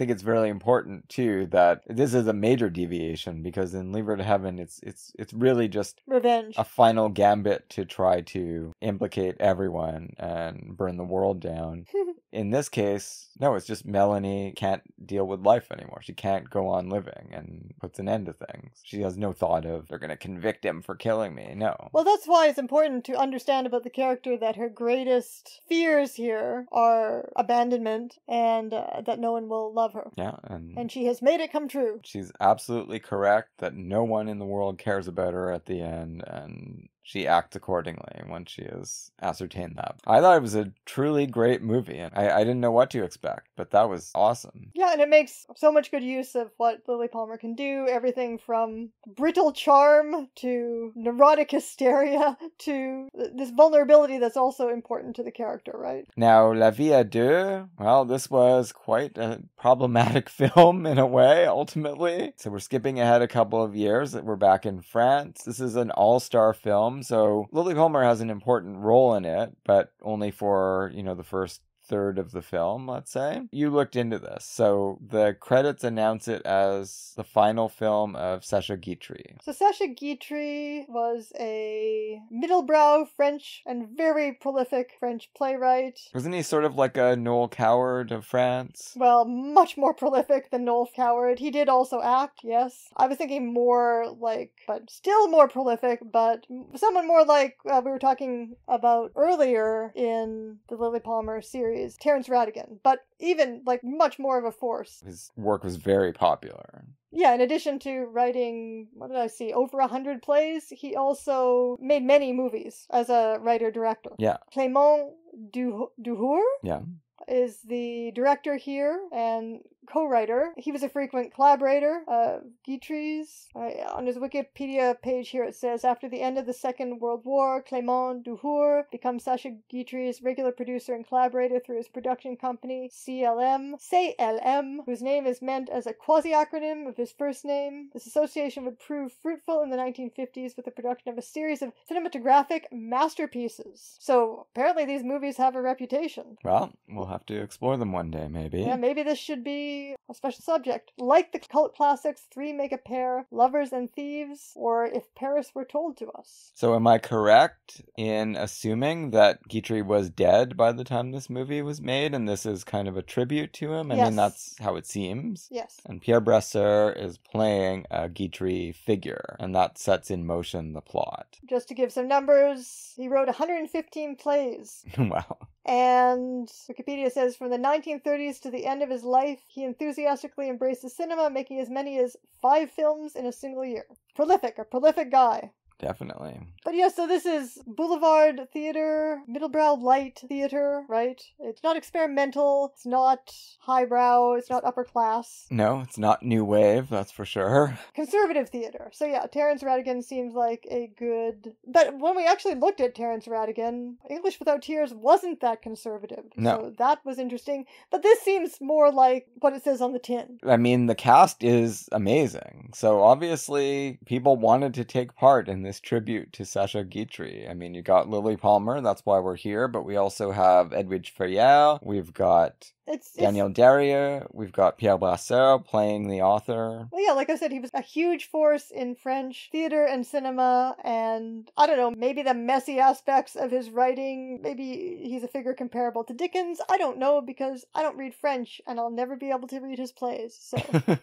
think it's very important too that this is a major deviation because in Leave Her to Heaven it's it's it's really just revenge. A final gambit to try to implicate everyone and burn the world down. in this case, no, it's just Melanie can't deal with life anymore. She can't go on living and puts an end to things. She has no thought of they're going to convict him for killing me. No. Well, that's why it's important to understand about the character that her greatest fears here are abandonment and uh, that no one will love her. Yeah, and And she has made it come true. she's absolutely correct that no one in the world cares about her at the end and she acts accordingly when she has ascertained that. I thought it was a truly great movie and I, I didn't know what to expect, but that was awesome. Yeah, and it makes so much good use of what Lilli Palmer can do. Everything from brittle charm to neurotic hysteria to this vulnerability that's also important to the character, right? Now, La Vie à Deux, well, this was quite a problematic film in a way, ultimately. So we're skipping ahead a couple of years. That we're back in France. This is an all star film. So Lilli Palmer has an important role in it, but only for, you know, the first third of the film, let's say. You looked into this. So the credits announce it as the final film of Sacha Guitry. So Sacha Guitry was a middlebrow French and very prolific French playwright. Wasn't he sort of like a Noel Coward of France? Well, much more prolific than Noel Coward. He did also act, yes. I was thinking more like, but still more prolific, but someone more like uh, we were talking about earlier in the Lilli Palmer series, Terence Rattigan, but even like much more of a force. His work was very popular. Yeah, in addition to writing, what did I see, over a hundred plays, he also made many movies as a writer director. Yeah. Clément Du- Duhour Yeah. is the director here and co-writer. He was a frequent collaborator of Guitry's. Uh, on his Wikipedia page here it says, after the end of the Second World War, Clément Duhour becomes Sacha Guitry's regular producer and collaborator through his production company, CLM, CLM, whose name is meant as a quasi-acronym of his first name. This association would prove fruitful in the 1950s with the production of a series of cinematographic masterpieces. So apparently these movies have a reputation. Well, we'll have to explore them one day, maybe. Yeah, maybe this should be a special subject. Like the cult classics Three Make a Pair, Lovers and Thieves, or If Paris Were Told to Us. So, am I correct in assuming that Guitry was dead by the time this movie was made, and this is kind of a tribute to him? I Yes. mean, that's how it seems. Yes. And Pierre Brasseur is playing a Guitry figure, and that sets in motion the plot. Just to give some numbers, he wrote 115 plays. wow. And Wikipedia says from the 1930s to the end of his life, he enthusiastically embraced the cinema, making as many as five films in a single year. Prolific, a prolific guy. Definitely. But yeah, so this is Boulevard Theater, middlebrow light theater, right? It's not experimental, it's not highbrow, it's not upper class. No, it's not new wave, that's for sure. Conservative theater. So yeah, Terence Rattigan seems like a good. But when we actually looked at Terence Rattigan, English Without Tears wasn't that conservative. No. So that was interesting. But this seems more like what it says on the tin. I mean, the cast is amazing. So obviously, people wanted to take part in this tribute to Sacha Guitry. I mean, you got Lilli Palmer, that's why we're here, but we also have Edwige Feuillère, we've got It's, it's Danielle Darrieux, we've got Pierre Brasseur playing the author. Well, yeah, like I said, he was a huge force in French theater and cinema, and I don't know, maybe the messy aspects of his writing, maybe he's a figure comparable to Dickens. I don't know because I don't read French and I'll never be able to read his plays, so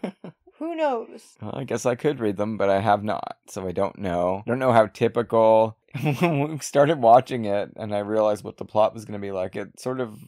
who knows? Well, I guess I could read them, but I have not, so I don't know. I don't know how typical. we started watching it, and I realized what the plot was going to be like, it sort of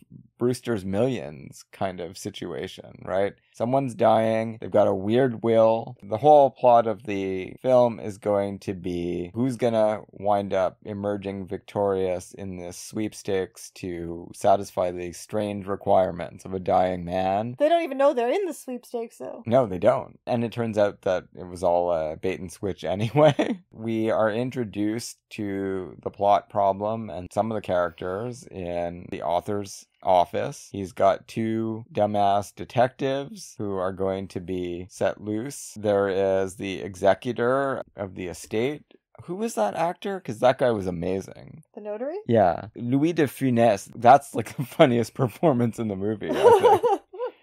Brewster's Millions kind of situation, right? Someone's dying, they've got a weird will. The whole plot of the film is going to be who's going to wind up emerging victorious in this sweepstakes to satisfy the strange requirements of a dying man. They don't even know they're in the sweepstakes, though. No, they don't. And it turns out that it was all a bait and switch anyway. we are introduced to the plot problem and some of the characters in the author's office. He's got two dumbass detectives who are going to be set loose. There is the executor of the estate. Who was that actor? Because that guy was amazing. The notary? Yeah. Louis de Funès. That's like the funniest performance in the movie.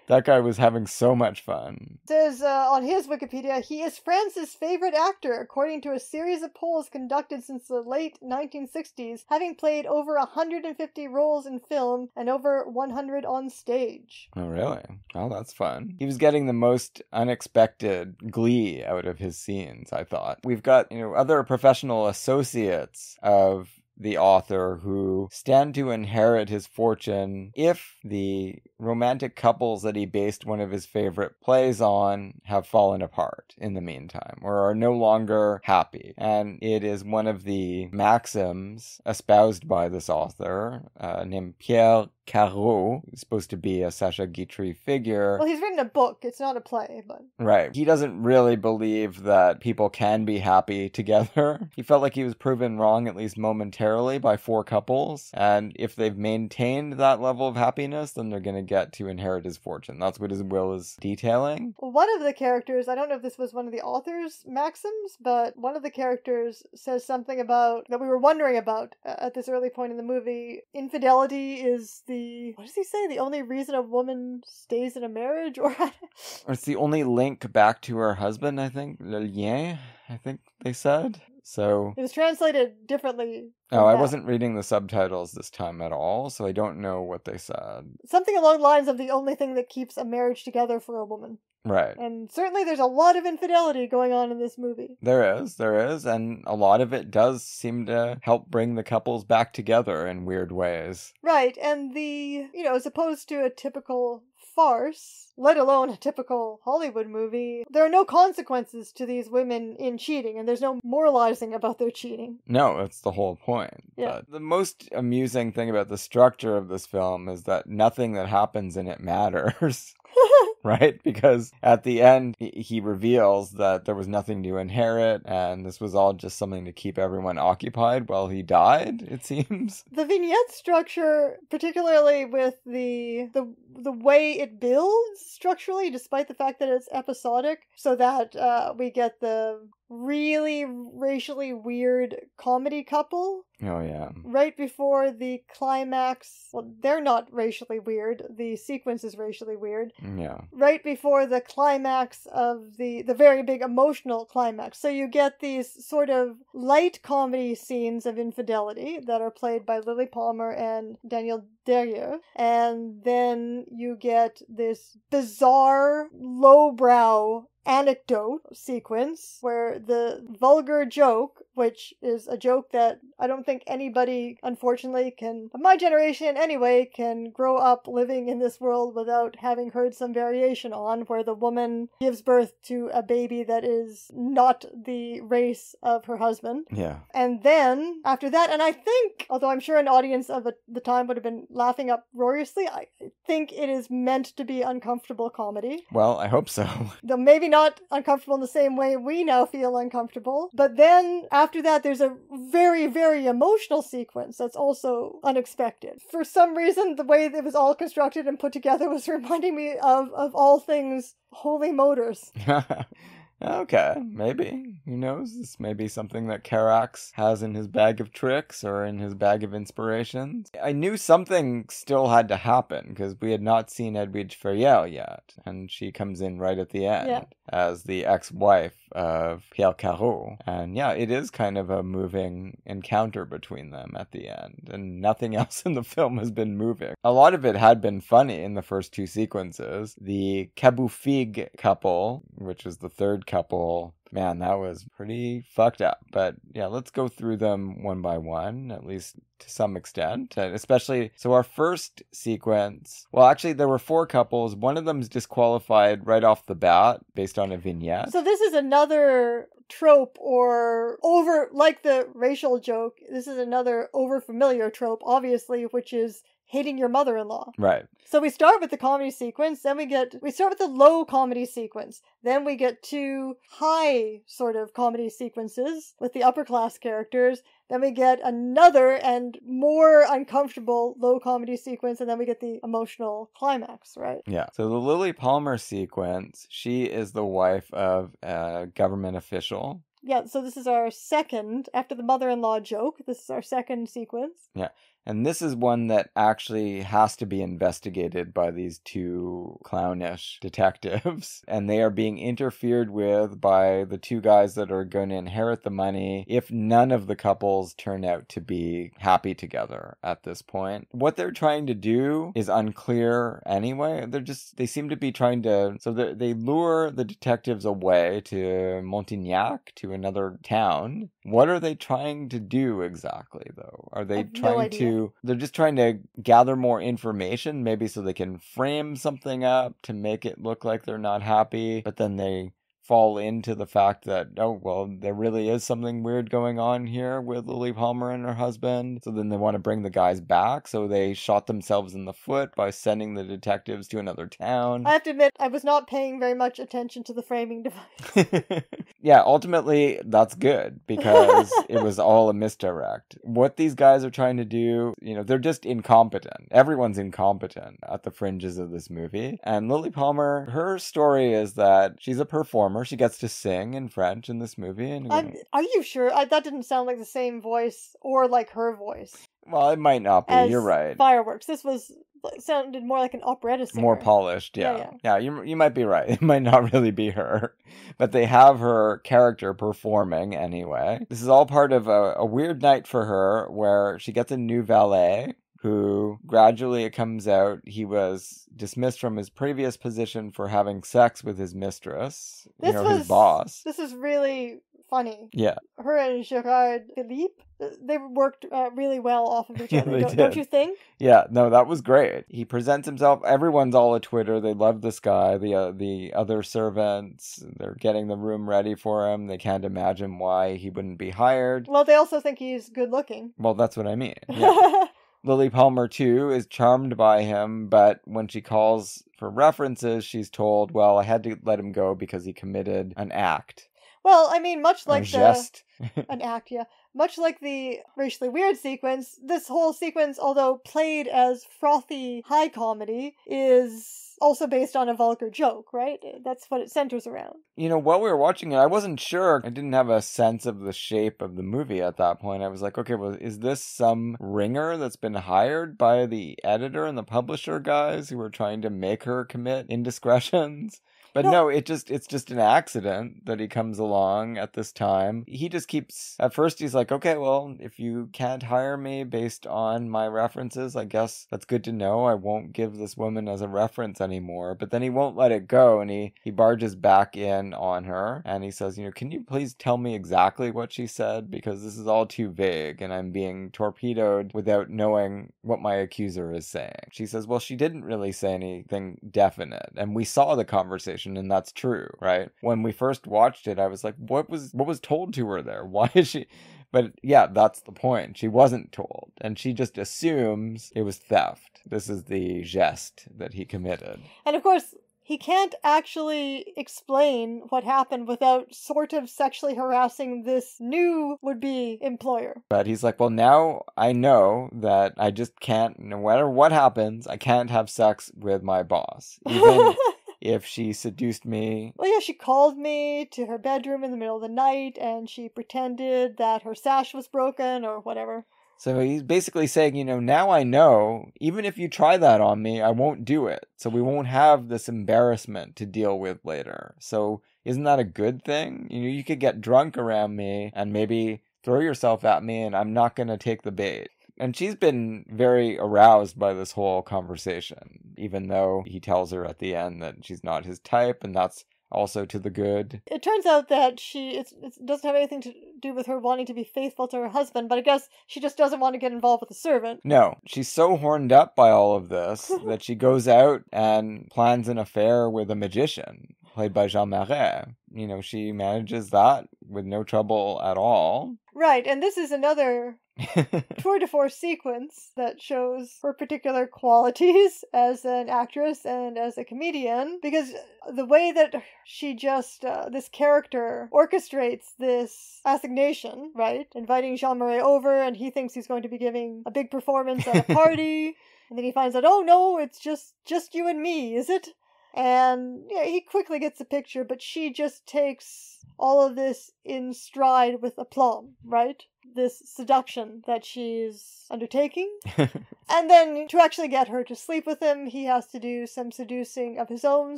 that guy was having so much fun. Says uh, on his Wikipedia, he is France's favorite actor, according to a series of polls conducted since the late 1960s, having played over 150 roles in film and over 100 on stage. Oh, really? Oh, that's fun. He was getting the most unexpected glee out of his scenes, I thought. We've got, you know, other professional associates of the author who stand to inherit his fortune if the romantic couples that he based one of his favorite plays on have fallen apart in the meantime or are no longer happy. And it is one of the maxims espoused by this author uh, named Pierre Caro, is supposed to be a Sacha Guitry figure. Well, he's written a book. It's not a play, but. Right. He doesn't really believe that people can be happy together. He felt like he was proven wrong, at least momentarily, by four couples. And if they've maintained that level of happiness, then they're going to get to inherit his fortune. That's what his will is detailing. One of the characters, I don't know if this was one of the author's maxims, but one of the characters says something about that we were wondering about uh, at this early point in the movie. Infidelity is the what does he say? The only reason a woman stays in a marriage, or or it's the only link back to her husband. I think le lien. I think they said. So it was translated differently. Oh, I wasn't reading the subtitles this time at all, so I don't know what they said. Something along the lines of the only thing that keeps a marriage together for a woman. Right. And certainly there's a lot of infidelity going on in this movie. There is, there is, and a lot of it does seem to help bring the couples back together in weird ways. Right, and the, you know, as opposed to a typical farce, let alone a typical Hollywood movie, there are no consequences to these women in cheating, and there's no moralizing about their cheating. No, that's the whole point. Yeah. But the most amusing thing about the structure of this film is that nothing that happens in it matters. right? Because at the end, he reveals that there was nothing to inherit, and this was all just something to keep everyone occupied while he died. It seems the vignette structure, particularly with the the the way it builds structurally, despite the fact that it's episodic, so that uh, we get the really racially weird comedy couple. Oh, yeah. Right before the climax. Well, they're not racially weird. The sequence is racially weird. Mm, yeah. Right before the climax of the, the very big emotional climax. So you get these sort of light comedy scenes of infidelity that are played by Lilli Palmer and Danielle Darrieux. And then you get this bizarre, lowbrow anecdote sequence where the vulgar joke, which is a joke that I don't think anybody, unfortunately, can, of my generation anyway, can grow up living in this world without having heard some variation on, where the woman gives birth to a baby that is not the race of her husband. Yeah. And then, after that, and I think, although I'm sure an audience of the time would have been laughing uproariously, I think it is meant to be uncomfortable comedy. Well, I hope so. Though maybe not not uncomfortable in the same way we now feel uncomfortable. But then after that, there's a very, very emotional sequence that's also unexpected. For some reason, the way it was all constructed and put together was reminding me of, of all things Holy Motors. Okay, maybe. Who knows? This may be something that Carax has in his bag of tricks or in his bag of inspirations. I knew something still had to happen because we had not seen Edwige Feuillère yet, and she comes in right at the end yeah. as the ex-wife of Pierre Caro. And yeah, it is kind of a moving encounter between them at the end, and nothing else in the film has been moving. A lot of it had been funny in the first two sequences. The Caboufig couple, which is the third couple man, that was pretty fucked up. But yeah, let's go through them one by one, at least to some extent. And especially, so our first sequence, well, actually, there were four couples. One of them's disqualified right off the bat based on a vignette. So this is another trope or over, like the racial joke, this is another over familiar trope, obviously, which is hating your mother-in-law. Right. So we start with the comedy sequence, then we get we start with the low comedy sequence. Then we get two high sort of comedy sequences with the upper class characters. Then we get another and more uncomfortable low comedy sequence, and then we get the emotional climax, right? Yeah. So the Lilli Palmer sequence, she is the wife of a government official. Yeah, so this is our second, after the mother in law joke, this is our second sequence. Yeah. And this is one that actually has to be investigated by these two clownish detectives. And they are being interfered with by the two guys that are going to inherit the money if none of the couples turn out to be happy together at this point. What they're trying to do is unclear anyway. They're just, they seem to be trying to, so they lure the detectives away to Montignac, to another town. What are they trying to do exactly, though? Are they trying no to, they're just trying to gather more information, maybe so they can frame something up to make it look like they're not happy, but then they fall into the fact that oh well there really is something weird going on here with Lilli Palmer and her husband. So then they want to bring the guys back. So they shot themselves in the foot by sending the detectives to another town. I have to admit I was not paying very much attention to the framing device. Yeah ultimately that's good because it was all a misdirect. What these guys are trying to do you know they're just incompetent. Everyone's incompetent at the fringes of this movie. And Lilli Palmer her story is that she's a performer she gets to sing in French in this movie. And I'm, are you sure? I, that didn't sound like the same voice or like her voice. Well, it might not be. as You're right. Fireworks. This was sounded more like an operetta singer. More polished, yeah. Yeah, yeah. yeah. you you might be right. It might not really be her. But they have her character performing anyway. This is all part of a, a weird night for her where she gets a new valet who gradually it comes out he was dismissed from his previous position for having sex with his mistress, This you know, was his boss. This is really funny. Yeah. Her and Gerard Philipe, they worked uh, really well off of each Yeah, other. they don't, don't you think? Yeah, no, that was great. He presents himself. Everyone's all at Twitter. They love this guy. The uh, the other servants, they're getting the room ready for him. They can't imagine why he wouldn't be hired. Well, they also think he's good looking. Well, that's what I mean. Yeah. Lilli Palmer too is charmed by him, but when she calls for references, she's told, "Well, I had to let him go because he committed an act, well, I mean, much like the an act, yeah. Much like the racially weird sequence, this whole sequence, although played as frothy high comedy, is also based on a vulgar joke, right? Eh, that's what it centers around. you know, while we were watching it, I wasn't sure. I didn't have a sense of the shape of the movie at that point. I was like, okay, well, is this some ringer that's been hired by the editor and the publisher guys who are trying to make her commit indiscretions? But No. no, it just it's just an accident that he comes along at this time. He just keeps at first he's like, "Okay, well, if you can't hire me based on my references, I guess that's good to know. I won't give this woman as a reference anymore." But then he won't let it go and he he barges back in on her and he says, "You know, can you please tell me exactly what she said because this is all too vague and I'm being torpedoed without knowing what my accuser is saying." She says, "Well, she didn't really say anything definite and we saw the conversation and that's true, right? When we first watched it, I was like, what was what was told to her there? Why is she but yeah, that's the point. She wasn't told, and she just assumes it was theft. This is the geste that he committed. And of course, he can't actually explain what happened without sort of sexually harassing this new would be employer. But he's like, well, now I know that I just can't, no matter what happens, I can't have sex with my boss. Even if she seduced me. Well, yeah, she called me to her bedroom in the middle of the night and she pretended that her sash was broken or whatever. So he's basically saying, you know, now I know, even if you try that on me, I won't do it. So we won't have this embarrassment to deal with later. So isn't that a good thing? You know, you could get drunk around me and maybe throw yourself at me and I'm not going to take the bait. And she's been very aroused by this whole conversation, even though he tells her at the end that she's not his type and that's also to the good. It turns out that she it's, it doesn't have anything to do with her wanting to be faithful to her husband, but I guess she just doesn't want to get involved with a servant. No, she's so horned up by all of this that she goes out and plans an affair with a magician, played by Jean Marais. You know, she manages that with no trouble at all. Right, and this is another tour de force sequence that shows her particular qualities as an actress and as a comedian because the way that she just uh, this character orchestrates this assignation right inviting jean marais over and he thinks he's going to be giving a big performance at a party and then he finds out oh no it's just just you and me is it and he quickly gets the picture but she just takes all of this in stride with aplomb right this seduction that she's undertaking. and then to actually get her to sleep with him, he has to do some seducing of his own.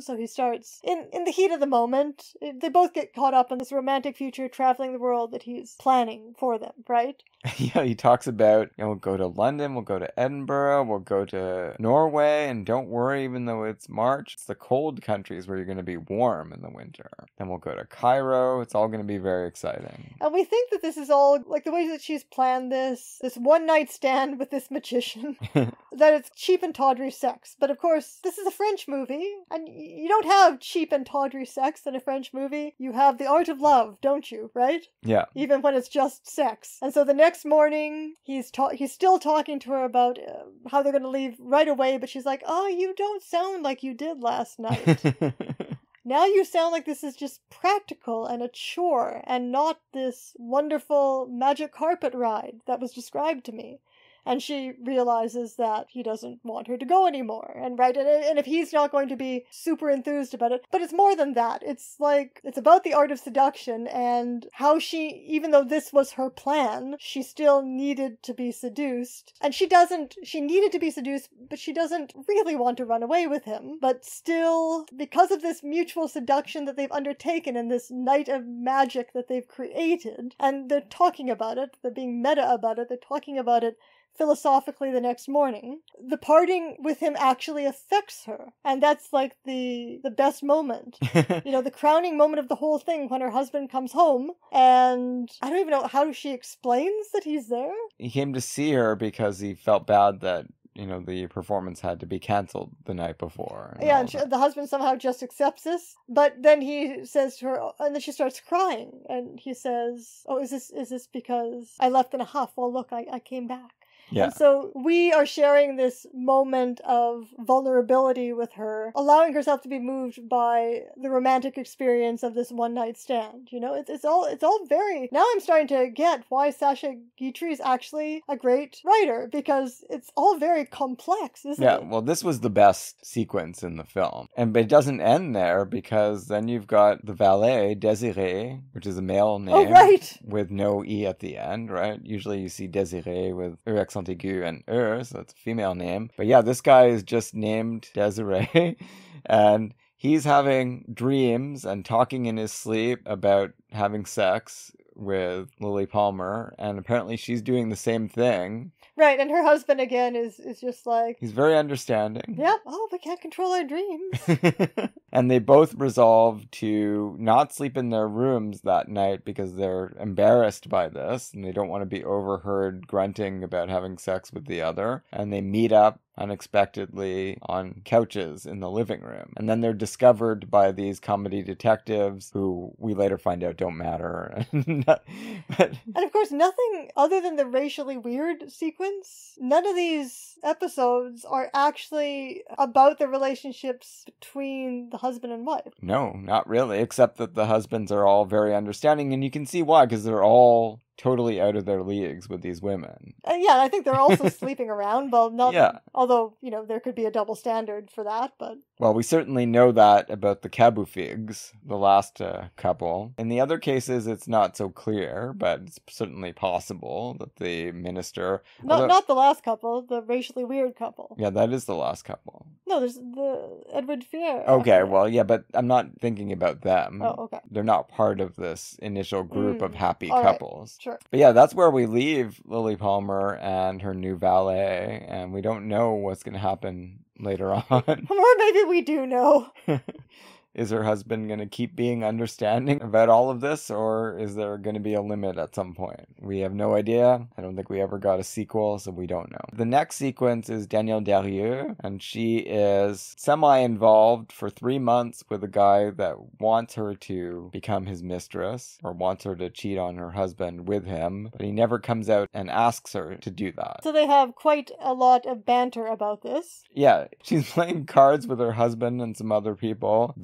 So he starts in in the heat of the moment. They both get caught up in this romantic future, traveling the world that he's planning for them. Right? yeah, he talks about you know, we'll go to London, we'll go to Edinburgh, we'll go to Norway, and don't worry, even though it's March, it's the cold countries where you're going to be warm in the winter. Then we'll go to Cairo. It's all going to be very exciting. And we think that this is all like the way that she's planned this, this one night stand with this magician, that it's cheap and tawdry sex. But of course, this is a French movie, and you don't have cheap and tawdry sex in a French movie. You have the art of love, don't you? Right? Yeah. Even when it's just sex. And so the next morning, he's ta- he's still talking to her about uh, how they're going to leave right away, but she's like, "Oh, you don't sound like you did last night." Now you sound like this is just practical and a chore and not this wonderful magic carpet ride that was described to me and she realizes that he doesn't want her to go anymore and right and, and if he's not going to be super enthused about it but it's more than that. It's like it's about the art of seduction and how she even though this was her plan she still needed to be seduced. And she doesn't she needed to be seduced but she doesn't really want to run away with him. But still because of this mutual seduction that they've undertaken in this night of magic that they've created and they're talking about it they're being meta about it they're talking about it philosophically the next morning the parting with him actually affects her. And that's like the the best moment. You know the crowning moment of the whole thing when her husband comes home and i don't even know how she explains that he's there. He came to see her because he felt bad that you know the performance had to be canceled the night before and yeah and she, the husband somehow just accepts this but then he says to her oh, and then she starts crying and he says oh is this is this because i left in a huff? Well look i, I came back yeah. And so we are sharing this moment of vulnerability with her, allowing herself to be moved by the romantic experience of this one night stand. You know, it's, it's all it's all very now I'm starting to get why Sacha Guitry is actually a great writer because it's all very complex, isn't yeah, it? Yeah. Well this was the best sequence in the film. And it doesn't end there because then you've got the valet, Desiree, which is a male oh, name. Oh right. With no E at the end, right? Usually you see Desiree with E and er, so it's a female name. But yeah, this guy is just named Desiree, and he's having dreams and talking in his sleep about having sex with Lilli Palmer, and apparently she's doing the same thing. Right, and her husband again is is just like He's very understanding. Yep, oh we can't control our dreams. and they both resolve to not sleep in their rooms that night because they're embarrassed by this and they don't want to be overheard grunting about having sex with the other. And they meet up unexpectedly on couches in the living room. And then they're discovered by these comedy detectives who we later find out don't matter. but And of course, nothing other than the racially weird sequence, none of these episodes are actually about the relationships between the husband and wife. no, not really, except that the husbands are all very understanding and you can see why because they're all totally out of their leagues with these women. Uh, yeah, I think they're also sleeping around. Well, not Yeah. although you know there could be a double standard for that, but Well, we certainly know that about the Cabufigs, the last uh, couple. In the other cases, it's not so clear, but it's certainly possible that the minister. not although- not the last couple, the racially weird couple. Yeah, that is the last couple. No, there's the Edwige Feuillère. Okay, well, yeah, but I'm not thinking about them. Oh, okay. They're not part of this initial group of Mm, happy all right. Sure. But yeah, that's where we leave Lilli Palmer and her new valet, and we don't know what's going to happen later on. Or maybe we do know. is her husband going to keep being understanding about all of this, or is there going to be a limit at some point? We have no idea. I don't think we ever got a sequel, so we don't know. The next sequence is Danielle Darrieux, and she is semi involved for three months with a guy that wants her to become his mistress or wants her to cheat on her husband with him, but he never comes out and asks her to do that. So they have quite a lot of banter about this. Yeah, she's playing cards with her husband and some other people.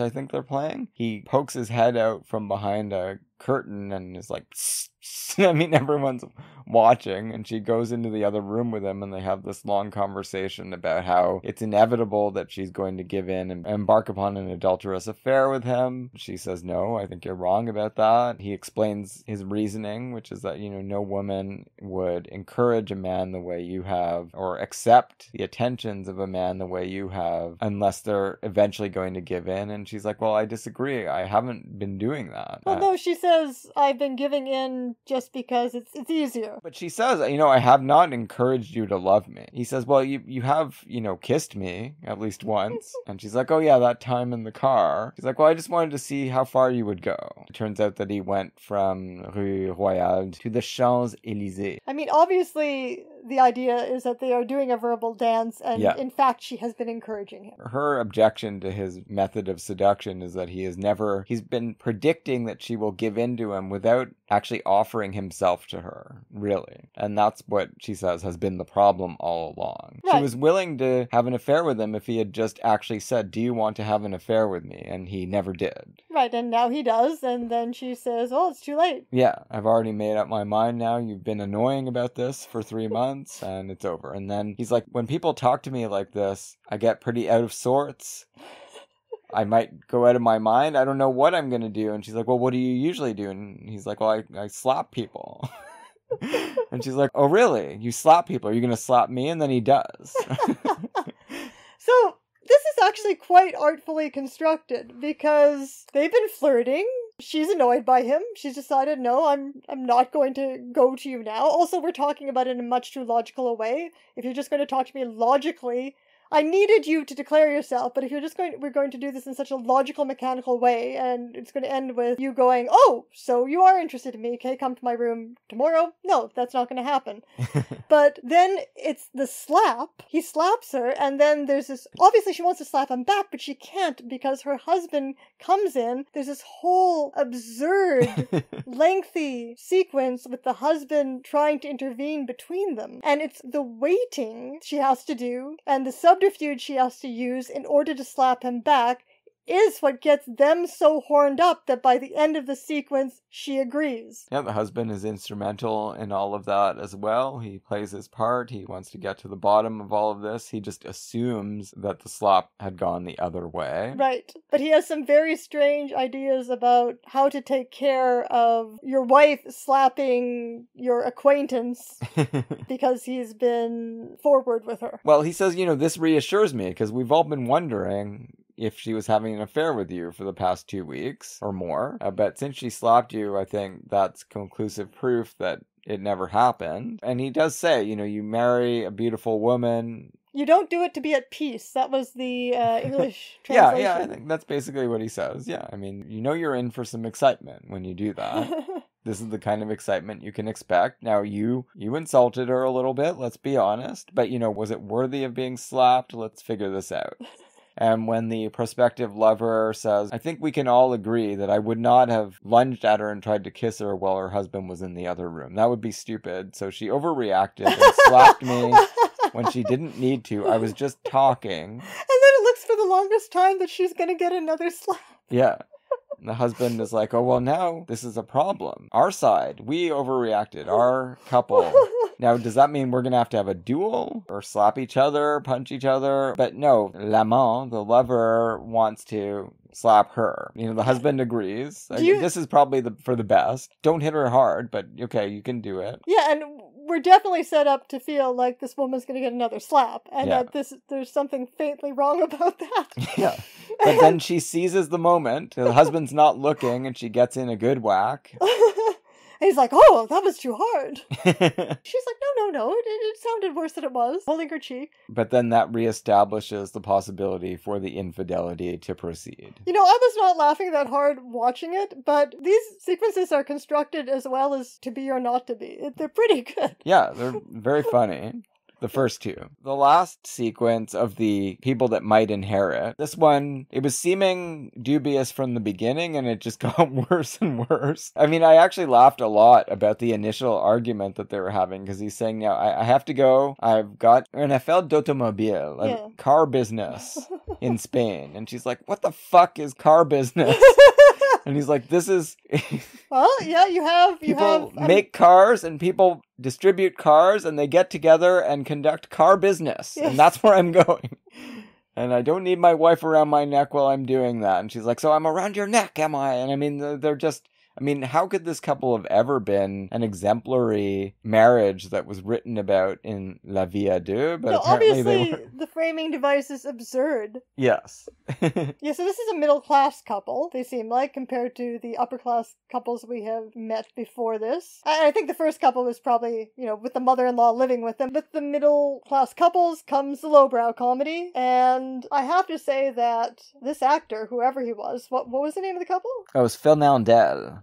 I think they're playing. He pokes his head out from behind a curtain and is like, "Psst, I mean, everyone's watching, and she goes into the other room with him, and they have this long conversation about how it's inevitable that she's going to give in and embark upon an adulterous affair with him. She says, No, I think you're wrong about that. He explains his reasoning, which is that, you know, no woman would encourage a man the way you have or accept the attentions of a man the way you have unless they're eventually going to give in. And she's like, Well, I disagree. I haven't been doing that. No, she says I've been giving in just because it's it's easier. But she says, you know, I have not encouraged you to love me. He says, well, you you have, you know, kissed me at least once. And she's like, oh yeah, that time in the car. He's like, well, I just wanted to see how far you would go. It turns out that he went from Rue Royale to the Champs Elysees. I mean, obviously, the idea is that they are doing a verbal dance, and Yeah. in fact, she has been encouraging him. Her objection to his method of seduction is that he has never, he's been predicting that she will give in to him without actually offering himself to her, really. And that's what she says has been the problem all along. She was willing to have an affair with him if he had just actually said, Do you want to have an affair with me? And he never did. Right, and now he does, and then she says, "Oh, it's too late." Yeah, I've already made up my mind now. You've been annoying about this for three months and it's over. And then he's like, when people talk to me like this, I get pretty out of sorts. I might go out of my mind. I don't know what I'm going to do. And she's like, well, what do you usually do? And he's like, well, I, I slap people. and she's like, oh, really? You slap people? Are you going to slap me? And then he does. So this is actually quite artfully constructed because they've been flirting. She's annoyed by him. She's decided, no, I'm I'm not going to go to you now. Also, we're talking about it in a much too logical a way. If you're just going to talk to me logically, I needed you to declare yourself, but if you're just going we're going to do this in such a logical, mechanical way, and it's going to end with you going, Oh, so you are interested in me, okay, come to my room tomorrow? No, that's not gonna happen. But then it's the slap. He slaps her, and then there's this. Obviously, she wants to slap him back, but she can't because her husband comes in. There's this whole absurd, lengthy sequence with the husband trying to intervene between them. And it's the waiting she has to do and the subterfuge she has to use in order to slap him back is what gets them so horned up that by the end of the sequence, she agrees. Yeah, the husband is instrumental in all of that as well. He plays his part. He wants to get to the bottom of all of this. He just assumes that the slop had gone the other way. Right. But he has some very strange ideas about how to take care of your wife slapping your acquaintance because he's been forward with her. well, he says, you know, this reassures me because we've all been wondering if she was having an affair with you for the past two weeks or more. Uh, but since she slapped you, I think that's conclusive proof that it never happened. And he does say, you know, you marry a beautiful woman. You don't do it to be at peace. That was the uh, English translation. Yeah, yeah, I think that's basically what he says. Yeah, I mean, you know, you're in for some excitement when you do that. this is the kind of excitement you can expect. Now you you insulted her a little bit, let's be honest, but you know, was it worthy of being slapped? Let's figure this out. And when the prospective lover says, I think we can all agree that I would not have lunged at her and tried to kiss her while her husband was in the other room. That would be stupid. So she overreacted and slapped me when she didn't need to. I was just talking. And then it looks for the longest time that she's gonna get another slap. Yeah. And the husband is like, oh, well, now this is a problem. Our side, we overreacted. Our couple. Now, does that mean we're going to have to have a duel or slap each other, punch each other? But no, l'amant, the lover, wants to slap her. You know, the husband agrees. You- This is probably the, for the best. Don't hit her hard, but okay, you can do it. Yeah, and we're definitely set up to feel like this woman's gonna get another slap, and Yeah. that this there's something faintly wrong about that. Yeah. But then she seizes the moment. The husband's not looking, and she gets in a good whack. And he's like, "Oh, that was too hard." She's like, "No, no, no. It, it sounded worse than it was." Holding her cheek. But then that reestablishes the possibility for the infidelity to proceed. You know, I was not laughing that hard watching it, but these sequences are constructed as well as to be or not to be. They're pretty good. Yeah, they're very funny. The first two. The last sequence of the people that might inherit. This one, it was seeming dubious from the beginning and it just got worse and worse. I mean, I actually laughed a lot about the initial argument that they were having because he's saying, now I, I have to go. I've got an NFL d'automobile, a Yeah. car business in Spain. And she's like, what the fuck is car business? and he's like, "This is well, yeah, you have you people have make cars and people distribute cars and they get together and conduct car business, Yes. and that's where I'm going." And I don't need my wife around my neck while I'm doing that. And she's like, So I'm around your neck, am I? And I mean, they're just. I mean, how could this couple have ever been an exemplary marriage that was written about in La Vie à Deux? But no, apparently obviously they were. the framing device is absurd. Yes. Yeah, so this is a middle class couple, they seem like, compared to the upper class couples we have met before this. I, I think the first couple was probably, you know, with the mother in law living with them. With the middle class couples comes the lowbrow comedy. And I have to say that this actor, whoever he was, what, what was the name of the couple? oh, it's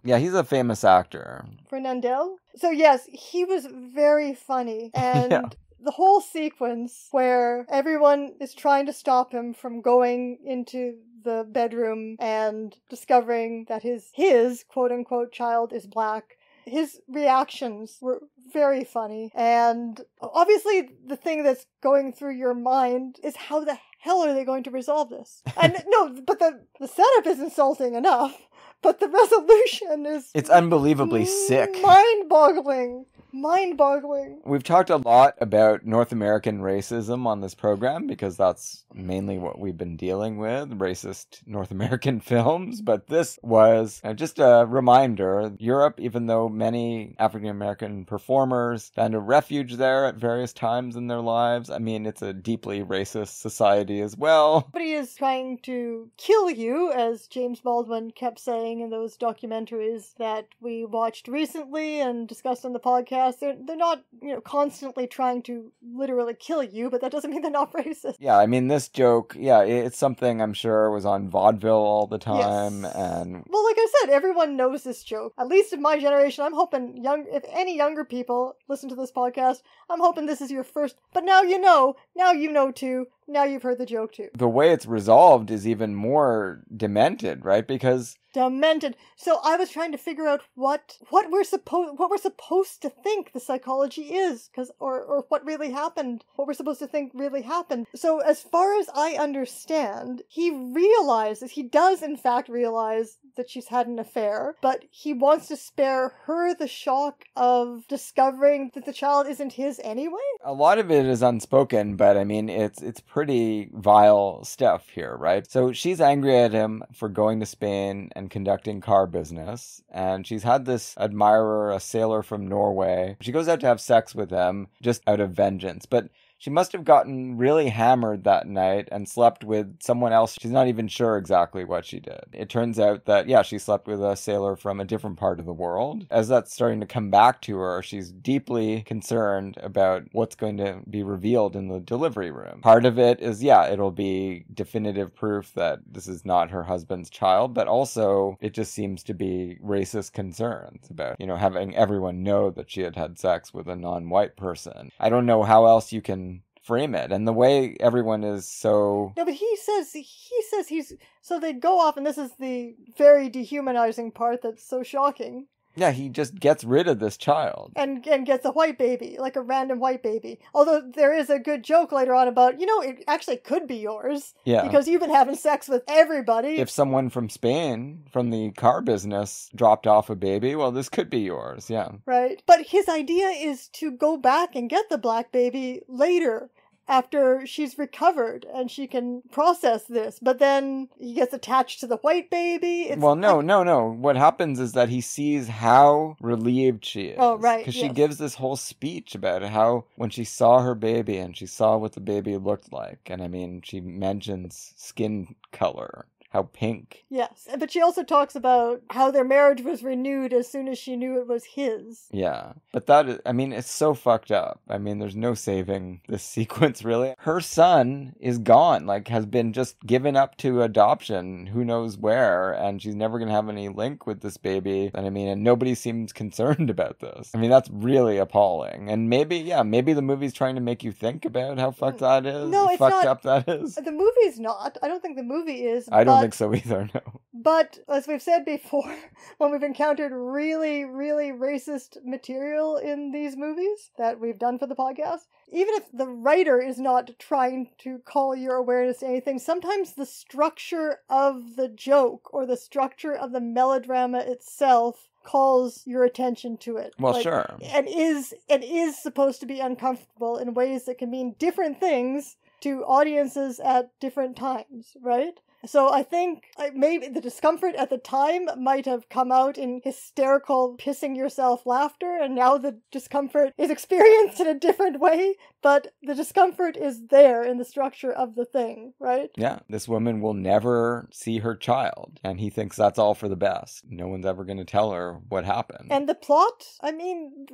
Yeah, he's a famous actor. Fernandel. So yes, he was very funny, and Yeah. the whole sequence where everyone is trying to stop him from going into the bedroom and discovering that his his quote unquote child is black. His reactions were very funny, and obviously the thing that's going through your mind is how the hell are they going to resolve this? And no, but the the setup is insulting enough, but the resolution is It's unbelievably sick. Mind boggling. Mind boggling. We've talked a lot about North American racism on this program because that's mainly what we've been dealing with racist North American films. But this was just a reminder Europe, even though many African American performers found a refuge there at various times in their lives, I mean, it's a deeply racist society as well. But he is trying to kill you, as James Baldwin kept saying in those documentaries that we watched recently and discussed on the podcast. They're, they're not, you know, constantly trying to literally kill you, but that doesn't mean they're not racist. Yeah, I mean, this joke, yeah, it's something I'm sure was on vaudeville all the time. Yes. And Well, like I said, everyone knows this joke. At least in my generation, I'm hoping young if any younger people listen to this podcast, I'm hoping this is your first. But now you know. Now you know too. Now you've heard the joke too. the way it's resolved is even more demented, right? Because demented. So I was trying to figure out what what we're supposed what we're supposed to think the psychology is, because or or what really happened, what we're supposed to think really happened. So as far as I understand, he realizes he does in fact realize that she's had an affair, but he wants to spare her the shock of discovering that the child isn't his anyway. a lot of it is unspoken, but I mean, it's it's pretty vile stuff here, right? So she's angry at him for going to Spain and conducting car business, and she's had this admirer, a sailor from Norway. She goes out to have sex with him just out of vengeance, but she must have gotten really hammered that night and slept with someone else. She's not even sure exactly what she did. It turns out that, yeah, she slept with a sailor from a different part of the world. As that's starting to come back to her, she's deeply concerned about what's going to be revealed in the delivery room. Part of it is, yeah, it'll be definitive proof that this is not her husband's child, but also it just seems to be racist concerns about, you know, having everyone know that she had had sex with a non white person. I don't know how else you can frame it. And the way everyone is so. No, but he says he says he's so they go off, and this is the very dehumanizing part that's so shocking. Yeah, he just gets rid of this child. and and gets a white baby, like a random white baby. Although there is a good joke later on about, you know, it actually could be yours Yeah. because you've been having sex with everybody. if someone from Spain, from the car business, dropped off a baby, well, this could be yours. Yeah. right? But his idea is to go back and get the black baby later after she's recovered and she can process this. But then he gets attached to the white baby. It's well, no, like- no, no. What happens is that he sees how relieved she is. Oh, right, Because she gives this whole speech about how when she saw her baby and she saw what the baby looked like. And I mean, she mentions skin color, how pink. Yes, but she also talks about how their marriage was renewed as soon as she knew it was his. Yeah. But that is, I mean, it's so fucked up. I mean, there's no saving this sequence, really. Her son is gone, like, has been just given up to adoption, who knows where, and she's never going to have any link with this baby. And I mean, and nobody seems concerned about this. I mean, that's really appalling. And maybe, yeah, maybe the movie's trying to make you think about how fucked mm. that is. No, it's fucked not. up that is. The movie's not. I don't think the movie is. I don't think so either. No. But as we've said before, when we've encountered really, really racist material in these movies that we've done for the podcast, even if the writer is not trying to call your awareness to anything, sometimes the structure of the joke or the structure of the melodrama itself calls your attention to it. Well, Like, sure. and is and is supposed to be uncomfortable in ways that can mean different things to audiences at different times, right? So I think maybe the discomfort at the time might have come out in hysterical pissing yourself laughter, and now the discomfort is experienced in a different way, but the discomfort is there in the structure of the thing, right? Yeah, this woman will never see her child, and he thinks that's all for the best. No one's ever going to tell her what happened. And the plot, I mean,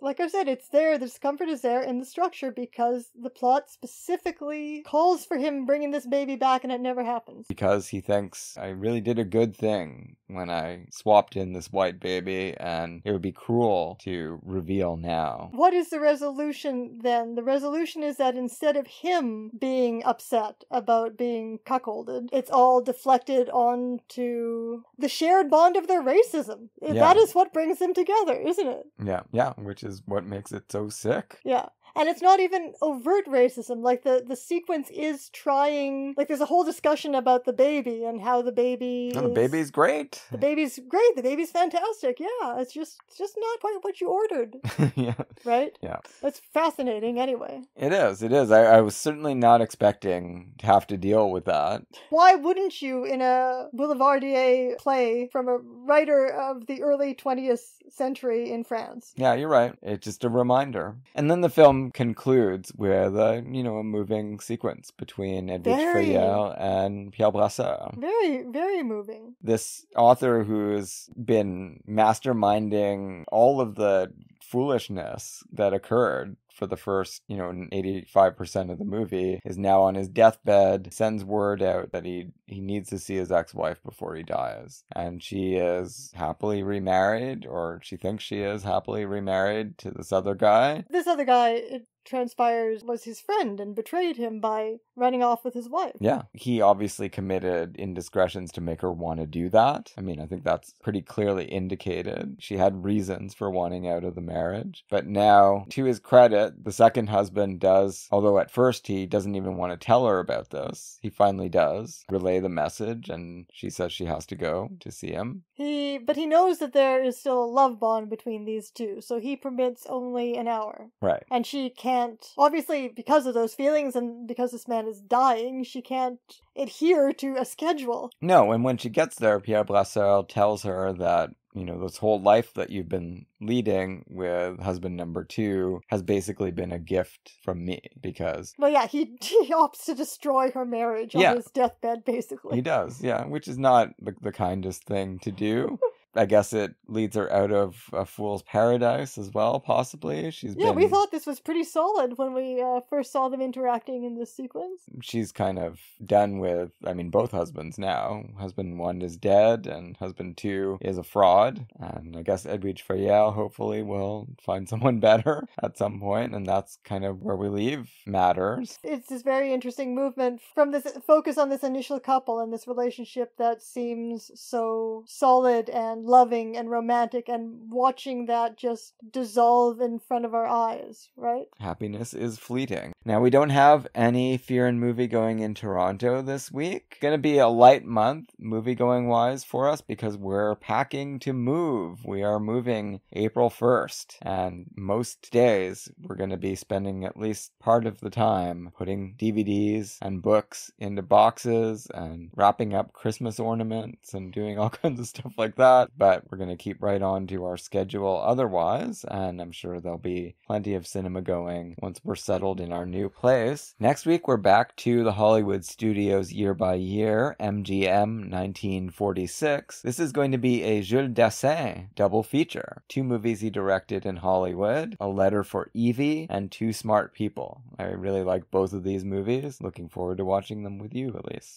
like I said, it's there. The discomfort is there in the structure because the plot specifically calls for him bringing this baby back and it never happens. Because he thinks I really did a good thing when I swapped in this white baby, and it would be cruel to reveal now. What is the resolution then? The resolution is that instead of him being upset about being cuckolded, it's all deflected onto the shared bond of their racism. Yeah. That is what brings them together, isn't it? Yeah, yeah, which is what makes it so sick. Yeah. And it's not even overt racism. Like the the sequence is trying like there's a whole discussion about the baby and how the baby No, the is- baby's great. the baby's great, the baby's fantastic. Yeah, it's just it's just not quite what you ordered, yeah, right? yeah. It's fascinating anyway. It is, it is. I, I was certainly not expecting to have to deal with that. Why wouldn't you in a Boulevardier play from a writer of the early 20th century in France? Yeah, you're right. It's just a reminder. And then the film concludes with a, you know, a moving sequence between Edwige Feuillère. And Pierre Brasseur. Very, very moving. This author who's been masterminding all of the foolishness that occurred for the first, you know, 85% of the movie is now on his deathbed, sends word out that he he needs to see his ex-wife before he dies. And she is happily remarried or she thinks she is happily remarried to this other guy. This other guy, it transpires, was his friend and betrayed him by running off with his wife. Yeah, he obviously committed indiscretions to make her want to do that. I mean, I think that's pretty clearly indicated. She had reasons for wanting out of the marriage. But now, to his credit, the second husband does, although at first he doesn't even want to tell her about this, he finally does relay the message and she says she has to go to see him. He, but he knows that there is still a love bond between these two, so he permits only an hour. Right. And she can't, obviously, because of those feelings and because this man is dying, she can't adhere to a schedule. No, and when she gets there, Pierre Brasseur tells her that, you know, this whole life that you've been leading with husband number two has basically been a gift from me because Well, yeah, he, he opts to destroy her marriage on Yeah. his deathbed, basically. he does, yeah, which is not the, the kindest thing to do. I guess it leads her out of a fool's paradise as well, possibly. She's Yeah, been we thought this was pretty solid when we uh, first saw them interacting in this sequence. she's kind of done with i mean both husbands now husband one is dead and husband two is a fraud and i guess edwige Feuillère hopefully will find someone better at some point and that's kind of where we leave matters It's this very interesting movement from this focus on this initial couple and this relationship that seems so solid and loving and romantic, and watching that just dissolve in front of our eyes, right? happiness is fleeting. Now we don't have any fear and movie going in toronto this week. Gonna be a light month movie going wise for us because we're packing to move. We are moving april 1st and most days we're gonna be spending at least part of the time putting dvds and books into boxes and wrapping up christmas ornaments and doing all kinds of stuff like that but we're gonna keep right on to our schedule otherwise and i'm sure there'll be plenty of cinema going once we're settled in our new place. Next week, we're back to the Hollywood Studios year by year, MGM 1946. This is going to be a Jules Dassin double feature. Two movies he directed in Hollywood, A Letter for Evie and Two Smart People. I really like both of these movies. Looking forward to watching them with you, Elise.